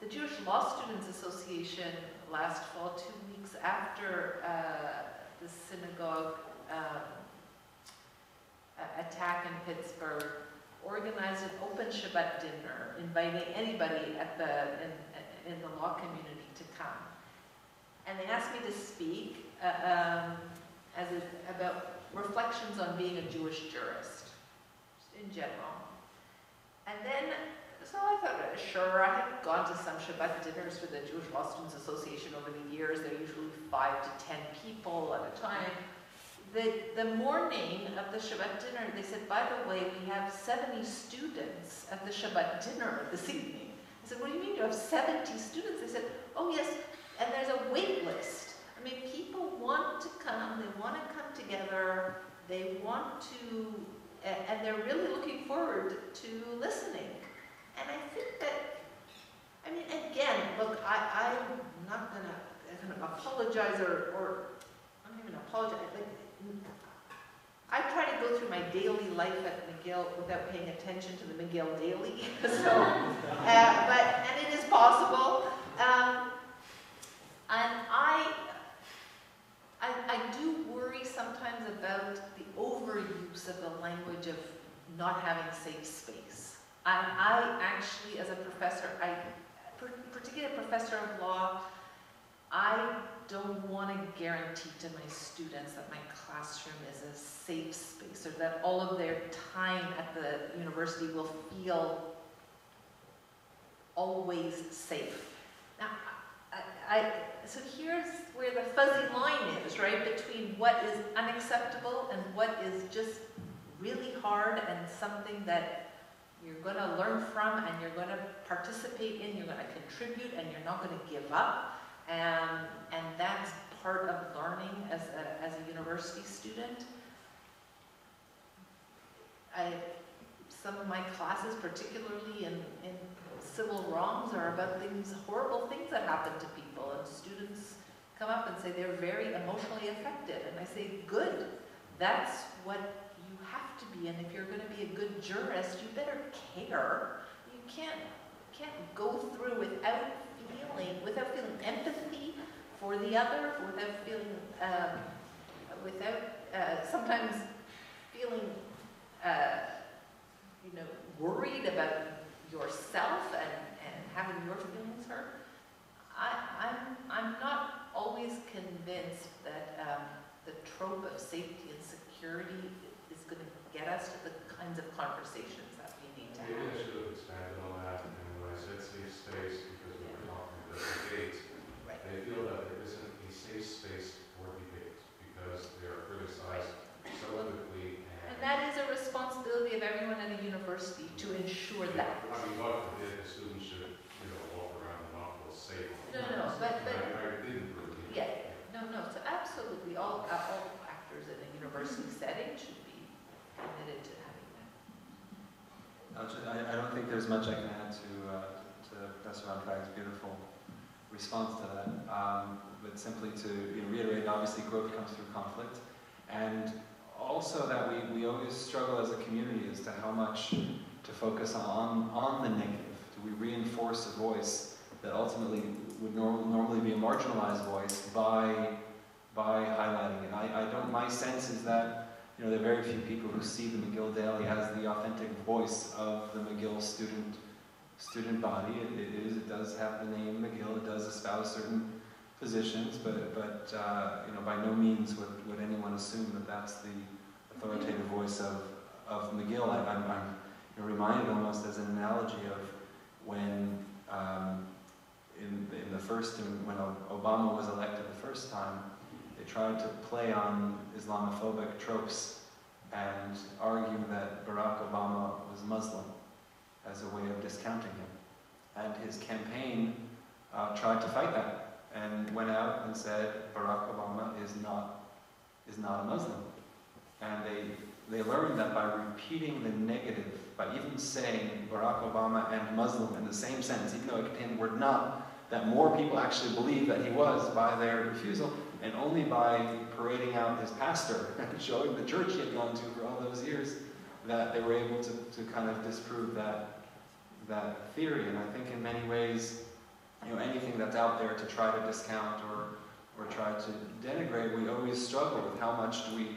the, the, Jewish Law Students Association last fall, two weeks after uh, the synagogue um, attack in Pittsburgh, organized an open Shabbat dinner, inviting anybody at the, in, in the law community to come. And they asked me to speak uh, um, as a, about reflections on being a Jewish jurist, in general. And then, so I thought, sure, I had gone to some Shabbat dinners for the Jewish Law Students Association over the years. They're usually five to ten people at a time. The, the morning of the Shabbat dinner, they said, by the way, we have 70 students at the Shabbat dinner this evening. I said, what do you mean you have 70 students? They said, oh yes, and there's a wait list. I mean, people want to come, they want to come together, they want to, and they're really looking forward to listening. And I think that, I mean, again, look, I, I'm not gonna, gonna apologize or, or, I'm not even apologize, like, I try to go through my daily life at McGill without paying attention to the McGill Daily, so, uh, but, and it is possible. Um, and I, I, I do worry sometimes about the overuse of the language of not having safe space. I actually, as a professor, I, particularly a professor of law, I don't want to guarantee to my students that my classroom is a safe space or that all of their time at the university will feel always safe. Now, I, I, so here's where the fuzzy line is, right, between what is unacceptable and what is just really hard and something that you're going to learn from and you're going to participate in, you're going to contribute and you're not going to give up. And, and that's part of learning as a, as a university student. I, some of my classes, particularly in, in civil wrongs, are about things, horrible things that happen to people. And students come up and say they're very emotionally affected. And I say, good, that's what you have to be. And if you're going to be a good jurist, you better care. You can't, can't go through without feeling, without feeling empathy for the other, without feeling, um, without uh, sometimes feeling, uh, you know, worried about yourself and, and having your feelings hurt. I, I'm, I'm not always convinced that um, the trope of safety and security is going to get us to the kinds of conversations that we need to Maybe I have. should have expanded on that, and when I said safe space, because we were talking about debate, Right. I feel that there isn't a safe space for debate, because they are criticized so quickly And and. that is responsibility of everyone at the university to ensure that. I mean, God forbid the students should, you know, walk around and not feel safe. on No, no, no, but- but- I, I didn't really. Yeah. No, no, so absolutely, all, uh, all actors in a university setting should be committed to having that. I'll I, I don't think there's much I can add to, uh, to Professor Van Praagh's beautiful response to that. Um, but simply to you know, reiterate, obviously growth comes through conflict. And also that we, we always struggle as a community as to how much to focus on, on the negative. Do we reinforce a voice that ultimately would norm, normally be a marginalized voice by, by highlighting it? I, I don't, my sense is that you know, there are very few people who see the McGill Daily as the authentic voice of the McGill student student body. It, it is, it does have the name McGill, it does espouse certain positions, but, but uh, you know, by no means would, would anyone assume that that's the authoritative voice of, of McGill. I, I'm, I'm you reminded almost as an analogy of when um, in, in the first, when Obama was elected the first time, they tried to play on Islamophobic tropes and argue that Barack Obama was Muslim as a way of discounting him. And his campaign uh, tried to fight that and went out and said Barack Obama is not, is not a Muslim. And they, they learned that by repeating the negative, by even saying Barack Obama and Muslim in the same sentence, even though it contained the word not, that more people actually believed that he was by their refusal, and only by parading out his pastor and showing the church he had gone to for all those years, that they were able to, to kind of disprove that, that theory. And I think in many ways, you know, anything that's out there to try to discount or, or try to denigrate, we always struggle with how much do we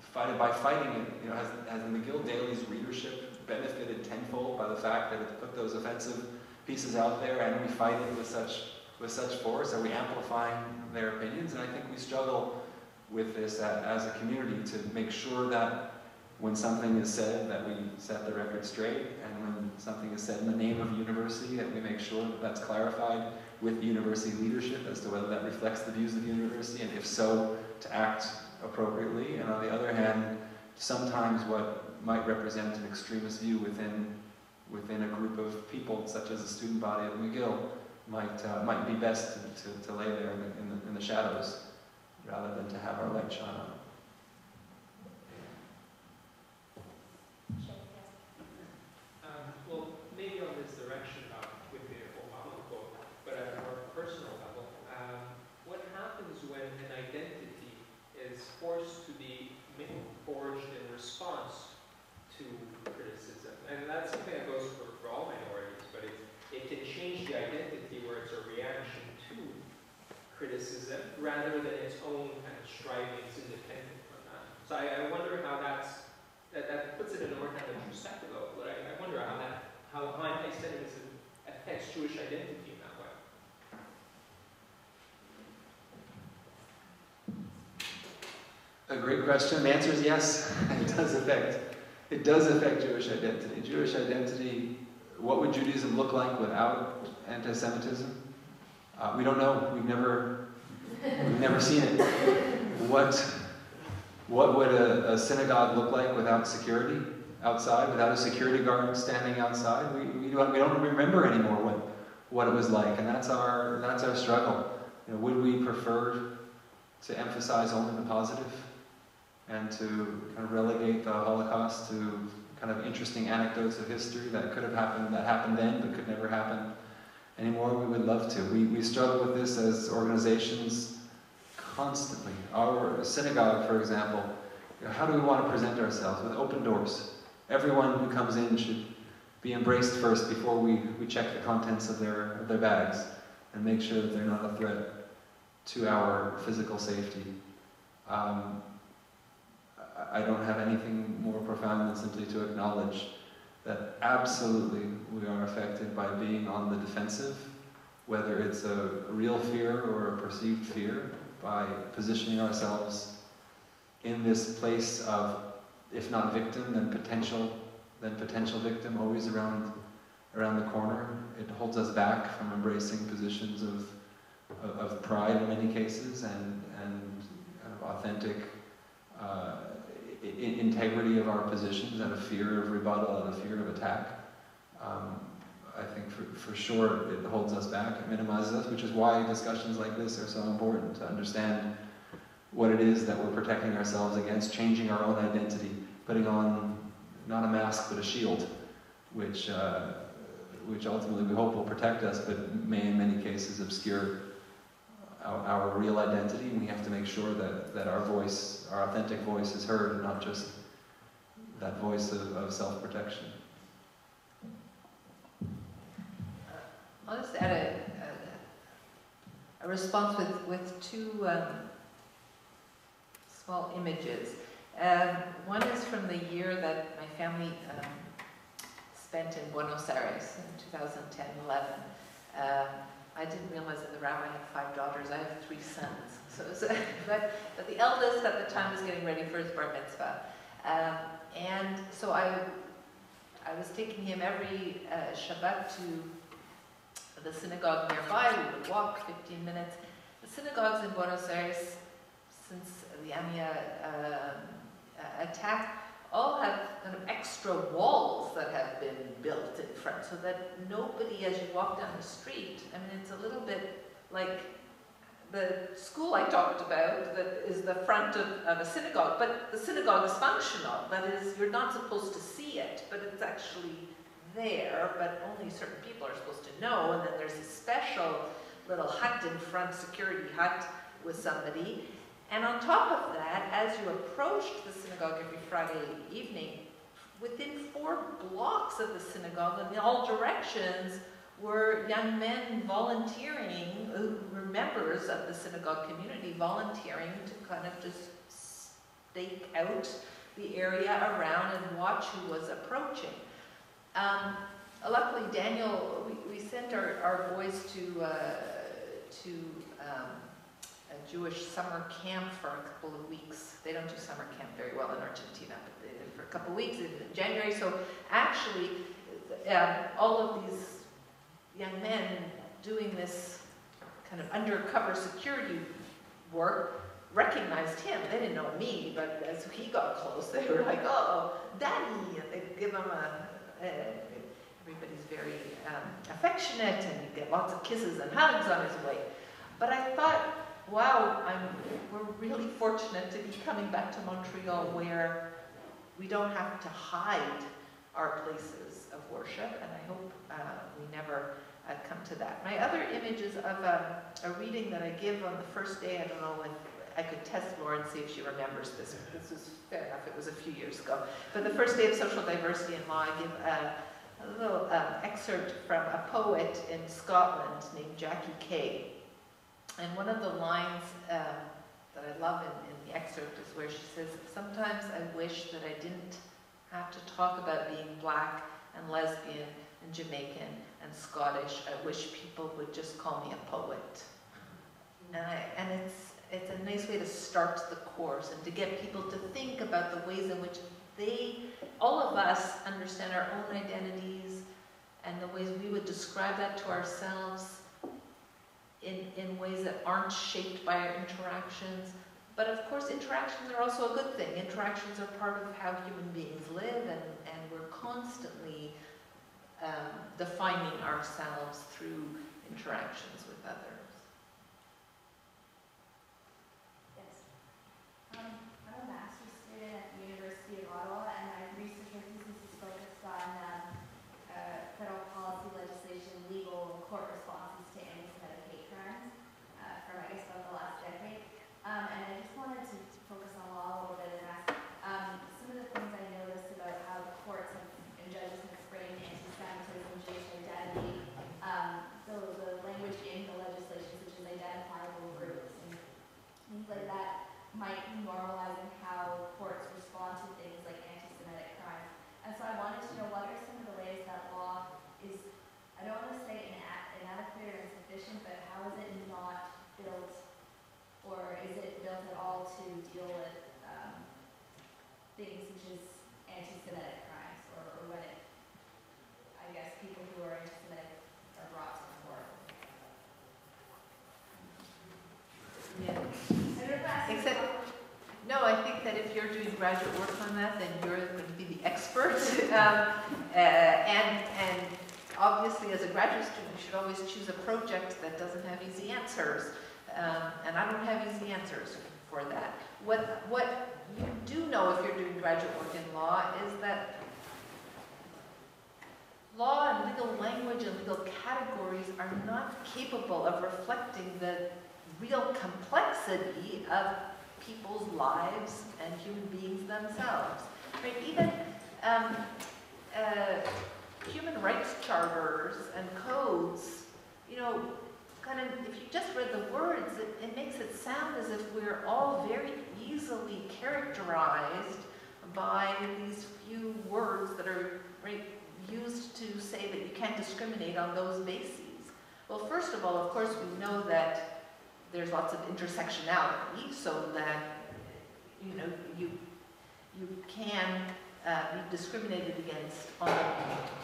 fight it by fighting it. You know, has, has the McGill Daily's readership benefited tenfold by the fact that it put those offensive pieces out there and we fight it with such with such force? Are we amplifying their opinions? And I think we struggle with this as a community to make sure that when something is said, that we set the record straight, and when something is said in the name of university, that we make sure that that's clarified with university leadership as to whether that reflects the views of the university, and if so, to act appropriately. And on the other hand, sometimes what might represent an extremist view within within a group of people, such as the student body of McGill, might uh, might be best to, to, to lay there in the, in, the, in the shadows rather than to have our light shine on. it. Um, well, maybe on this direction of with the Obama quote, but at a more personal level, um, what happens when an identity is forced to be ma- forged in response to criticism? And that's something that goes for, for all minorities, but it, it can change the identity where it's a reaction to criticism rather than its own kind of strivings independent from that. So I, I wonder how that's that, that puts it in a more kind of of, but I, I wonder how that, how anti-Semitism affects Jewish identity in that way. A great question. The answer is yes. It does affect. It does affect Jewish identity. Jewish identity. What would Judaism look like without anti-Semitism? Uh, we don't know. We've never. We've never seen it. What? What would a, a synagogue look like without security outside? Without a security guard standing outside? We, we don't. We don't remember anymore what what it was like, and that's our that's our struggle. You know, would we prefer to emphasize only the positive and to kind of relegate the Holocaust to kind of interesting anecdotes of history that could have happened, that happened then, but could never happen anymore. We would love to. We, we struggle with this as organizations constantly. Our synagogue, for example, how do we want to present ourselves? With open doors. Everyone who comes in should be embraced first before we, we check the contents of their, of their bags and make sure that they're not a threat to our physical safety. Um, I don't have anything more profound than simply to acknowledge that absolutely we are affected by being on the defensive, whether it's a real fear or a perceived fear, by positioning ourselves in this place of, if not victim, then potential, then potential victim, always around, around the corner. It holds us back from embracing positions of of, pride in many cases and, and kind of authentic uh, integrity of our positions and a fear of rebuttal and a fear of attack. Um, I think for, for sure it holds us back, it minimizes us, which is why discussions like this are so important to understand what it is that we're protecting ourselves against, changing our own identity, putting on not a mask but a shield, which, uh, which ultimately we hope will protect us, but may in many cases obscure our, our real identity, and we have to make sure that, that our voice, our authentic voice is heard, and not just that voice of, of self-protection. I'll just add a, a, a response with, with two um, small images. Um, one is from the year that my family um, spent in Buenos Aires in 2010-11. Um, I didn't realize that the rabbi had five daughters. I have three sons. So, so but, but the eldest at the time was getting ready for his bar mitzvah. Um, and so I, I was taking him every uh, Shabbat to the synagogue nearby. We would walk 15 minutes. The synagogues in Buenos Aires, since the AMIA uh, attack, all have kind of extra walls that have been built in front so that nobody, as you walk down the street, I mean, it's a little bit like the school I talked about that is the front of, of a synagogue, but the synagogue is functional. That is, you're not supposed to see it, but it's actually there, but only certain people are supposed to know. And then there's a special little hut in front, security hut with somebody. And on top of that, as you approached the synagogue every Friday evening, within four blocks of the synagogue in all directions were young men volunteering, were members of the synagogue community, volunteering to kind of just stake out the area around and watch who was approaching. Um, luckily, Daniel, we, we sent our, our boys to, uh, to um, a Jewish summer camp for a couple of weeks. They don't do summer camp very well in Argentina, but they did for a couple of weeks in January. So actually, um, all of these young men doing this kind of undercover security work recognized him. They didn't know me, but as he got close, they were like, "Oh, daddy!" And they give him a. a everybody's very um, affectionate, and you get lots of kisses and hugs on his way. But I thought, wow, I'm, we're really fortunate to be coming back to Montreal where we don't have to hide our places of worship, and I hope uh, we never uh, come to that. My other image is of a, a reading that I give on the first day. I don't know if I could test Lauren, see if she remembers this. This is fair enough, it was a few years ago. But the first day of social diversity in law, I give a, a little um, excerpt from a poet in Scotland named Jackie Kay. And one of the lines um, that I love in, in the excerpt is where she says, Sometimes I wish that I didn't have to talk about being black and lesbian and Jamaican and Scottish. I wish people would just call me a poet. And, I, and it's, it's a nice way to start the course and to get people to think about the ways in which they, all of us, understand our own identities and the ways we would describe that to ourselves in, in ways that aren't shaped by our interactions. But of course, interactions are also a good thing. Interactions are part of how human beings live, and, and we're constantly um, defining ourselves through interactions with others. Yes. Um, I'm a master's student at the University of Ottawa, and my research or thesis is focused on um, uh, federal policy, legislation, legal, and court responses to anti-Semitic hate crimes uh, from, I guess, about the last decade. Um, and I just wanted to focus on law a little bit and ask um, some of the things I noticed about how the courts have, and judges have framed anti-Semitism, Jewish identity, um, the, the language in the legislation, such as identifiable groups and things like that might be normalizing how courts respond to things like anti-Semitic crimes. And so I wanted to know what are some of the ways that law is, I don't want to say inadequate or insufficient, but how is it not built, or is it built at all to deal with um, things such as anti-Semitic crimes, or, or when it, I guess, people who are brought to court? Yeah. I don't know if that's- Except- No, I think that if you're doing graduate work on that, then you're going to be the expert. um, uh, and, and obviously, as a graduate student, you should always choose a project that doesn't have easy answers. Um, and I don't have easy answers for that. What, what you do know if you're doing graduate work in law is that law and legal language and legal categories are not capable of reflecting the real complexity of people's lives and human beings themselves. Right? Even um, uh, human rights charters and codes, you know, kind of, if you just read the words, it, it makes it sound as if we're all very easily characterized by these few words that are right, used to say that you can't discriminate on those bases. Well, first of all, of course, we know that there's lots of intersectionality, so that you know you you can uh, be discriminated against on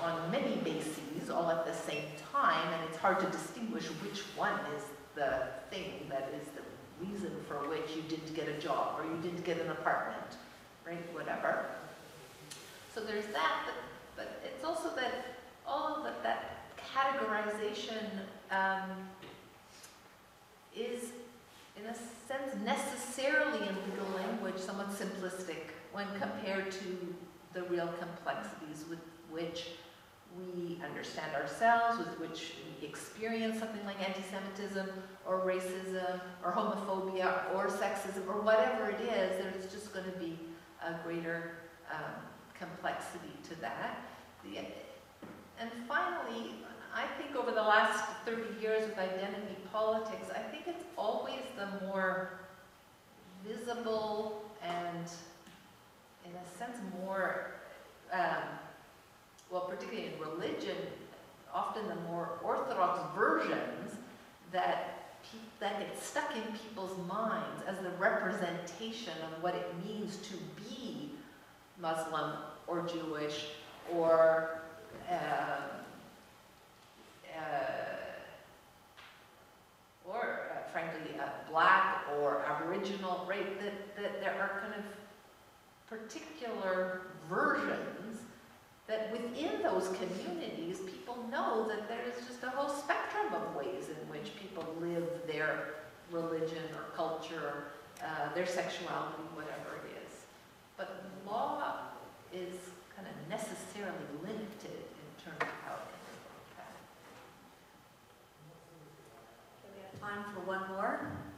on many bases all at the same time, and it's hard to distinguish which one is the thing that is the reason for which you didn't get a job or you didn't get an apartment, right? Whatever. So there's that, but, but it's also that all of that, that categorization um, is, in a sense, necessarily in legal language somewhat simplistic when compared to the real complexities with which we understand ourselves, with which we experience something like anti-Semitism or racism or homophobia or sexism or whatever it is, there's just going to be a greater um, complexity to that. The, and finally, I think over the last 30 years with identity politics, I think it's always the more visible and, in a sense, more, um, well, particularly in religion, often the more orthodox versions that that get stuck in people's minds as the representation of what it means to be Muslim or Jewish or uh, uh, or uh, frankly black or aboriginal, right, that, that there are kind of particular versions that within those communities people know that there is just a whole spectrum of ways in which people live their religion or culture, uh, their sexuality, whatever it is. But law is kind of necessarily limited in terms of how it time for one more.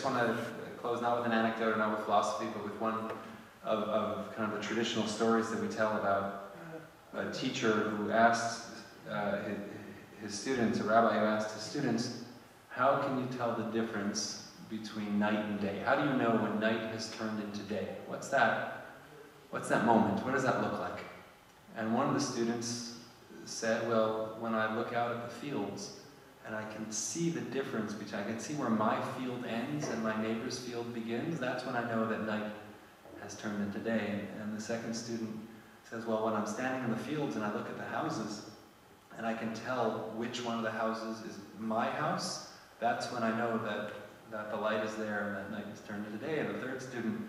Just want to close not with an anecdote or not with philosophy, but with one of, of kind of the traditional stories that we tell about a teacher who asked uh, his, his students, a rabbi who asked his students, how can you tell the difference between night and day? How do you know when night has turned into day? What's that? What's that moment? What does that look like? And one of the students said, well, when I look out at the fields and I can see the difference between, I can see where my field ends and my neighbor's field begins, that's when I know that night has turned into day. And the second student says, well, when I'm standing in the fields and I look at the houses and I can tell which one of the houses is my house, that's when I know that, that the light is there and that night has turned into day. And the third student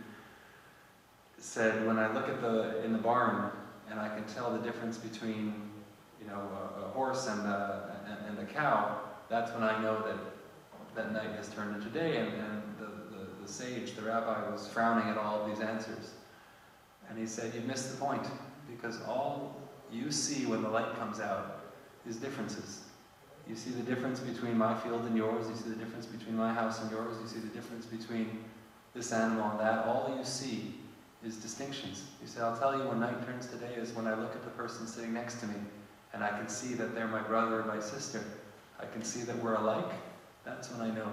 said, when I look at the, in the barn and I can tell the difference between, you know, a, a horse and a, and, and a cow, that's when I know that that night has turned into day. And, and the, the, the sage, the rabbi, was frowning at all of these answers. And he said, you missed the point, because all you see when the light comes out is differences. You see the difference between my field and yours, you see the difference between my house and yours, you see the difference between this animal and that. All you see is distinctions. You say, I'll tell you when night turns to day is when I look at the person sitting next to me and I can see that they're my brother or my sister. I can see that we're alike. That's when I know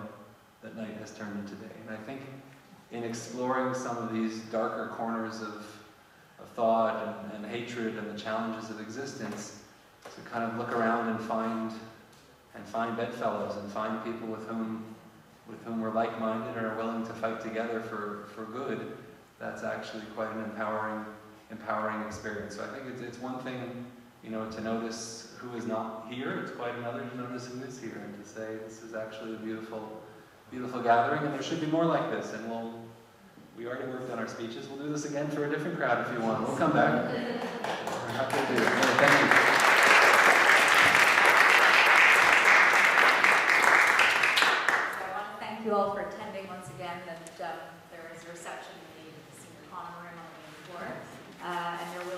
that night has turned into day. And I think in exploring some of these darker corners of, of thought and, and hatred and the challenges of existence, to kind of look around and find and find bedfellows and find people with whom with whom we're like-minded and are willing to fight together for, for good, that's actually quite an empowering empowering experience. So I think it's, it's one thing, you know, to notice who is not here, it's quite another to notice who is here and to say this is actually a beautiful, beautiful gathering and there should be more like this and we'll, we already worked on our speeches, we'll do this again for a different crowd if you want. We'll come back. We're happy to do it. No, thank you. you all for attending once again. That um, there is a reception in the senior common room on the main floor, uh, and there will.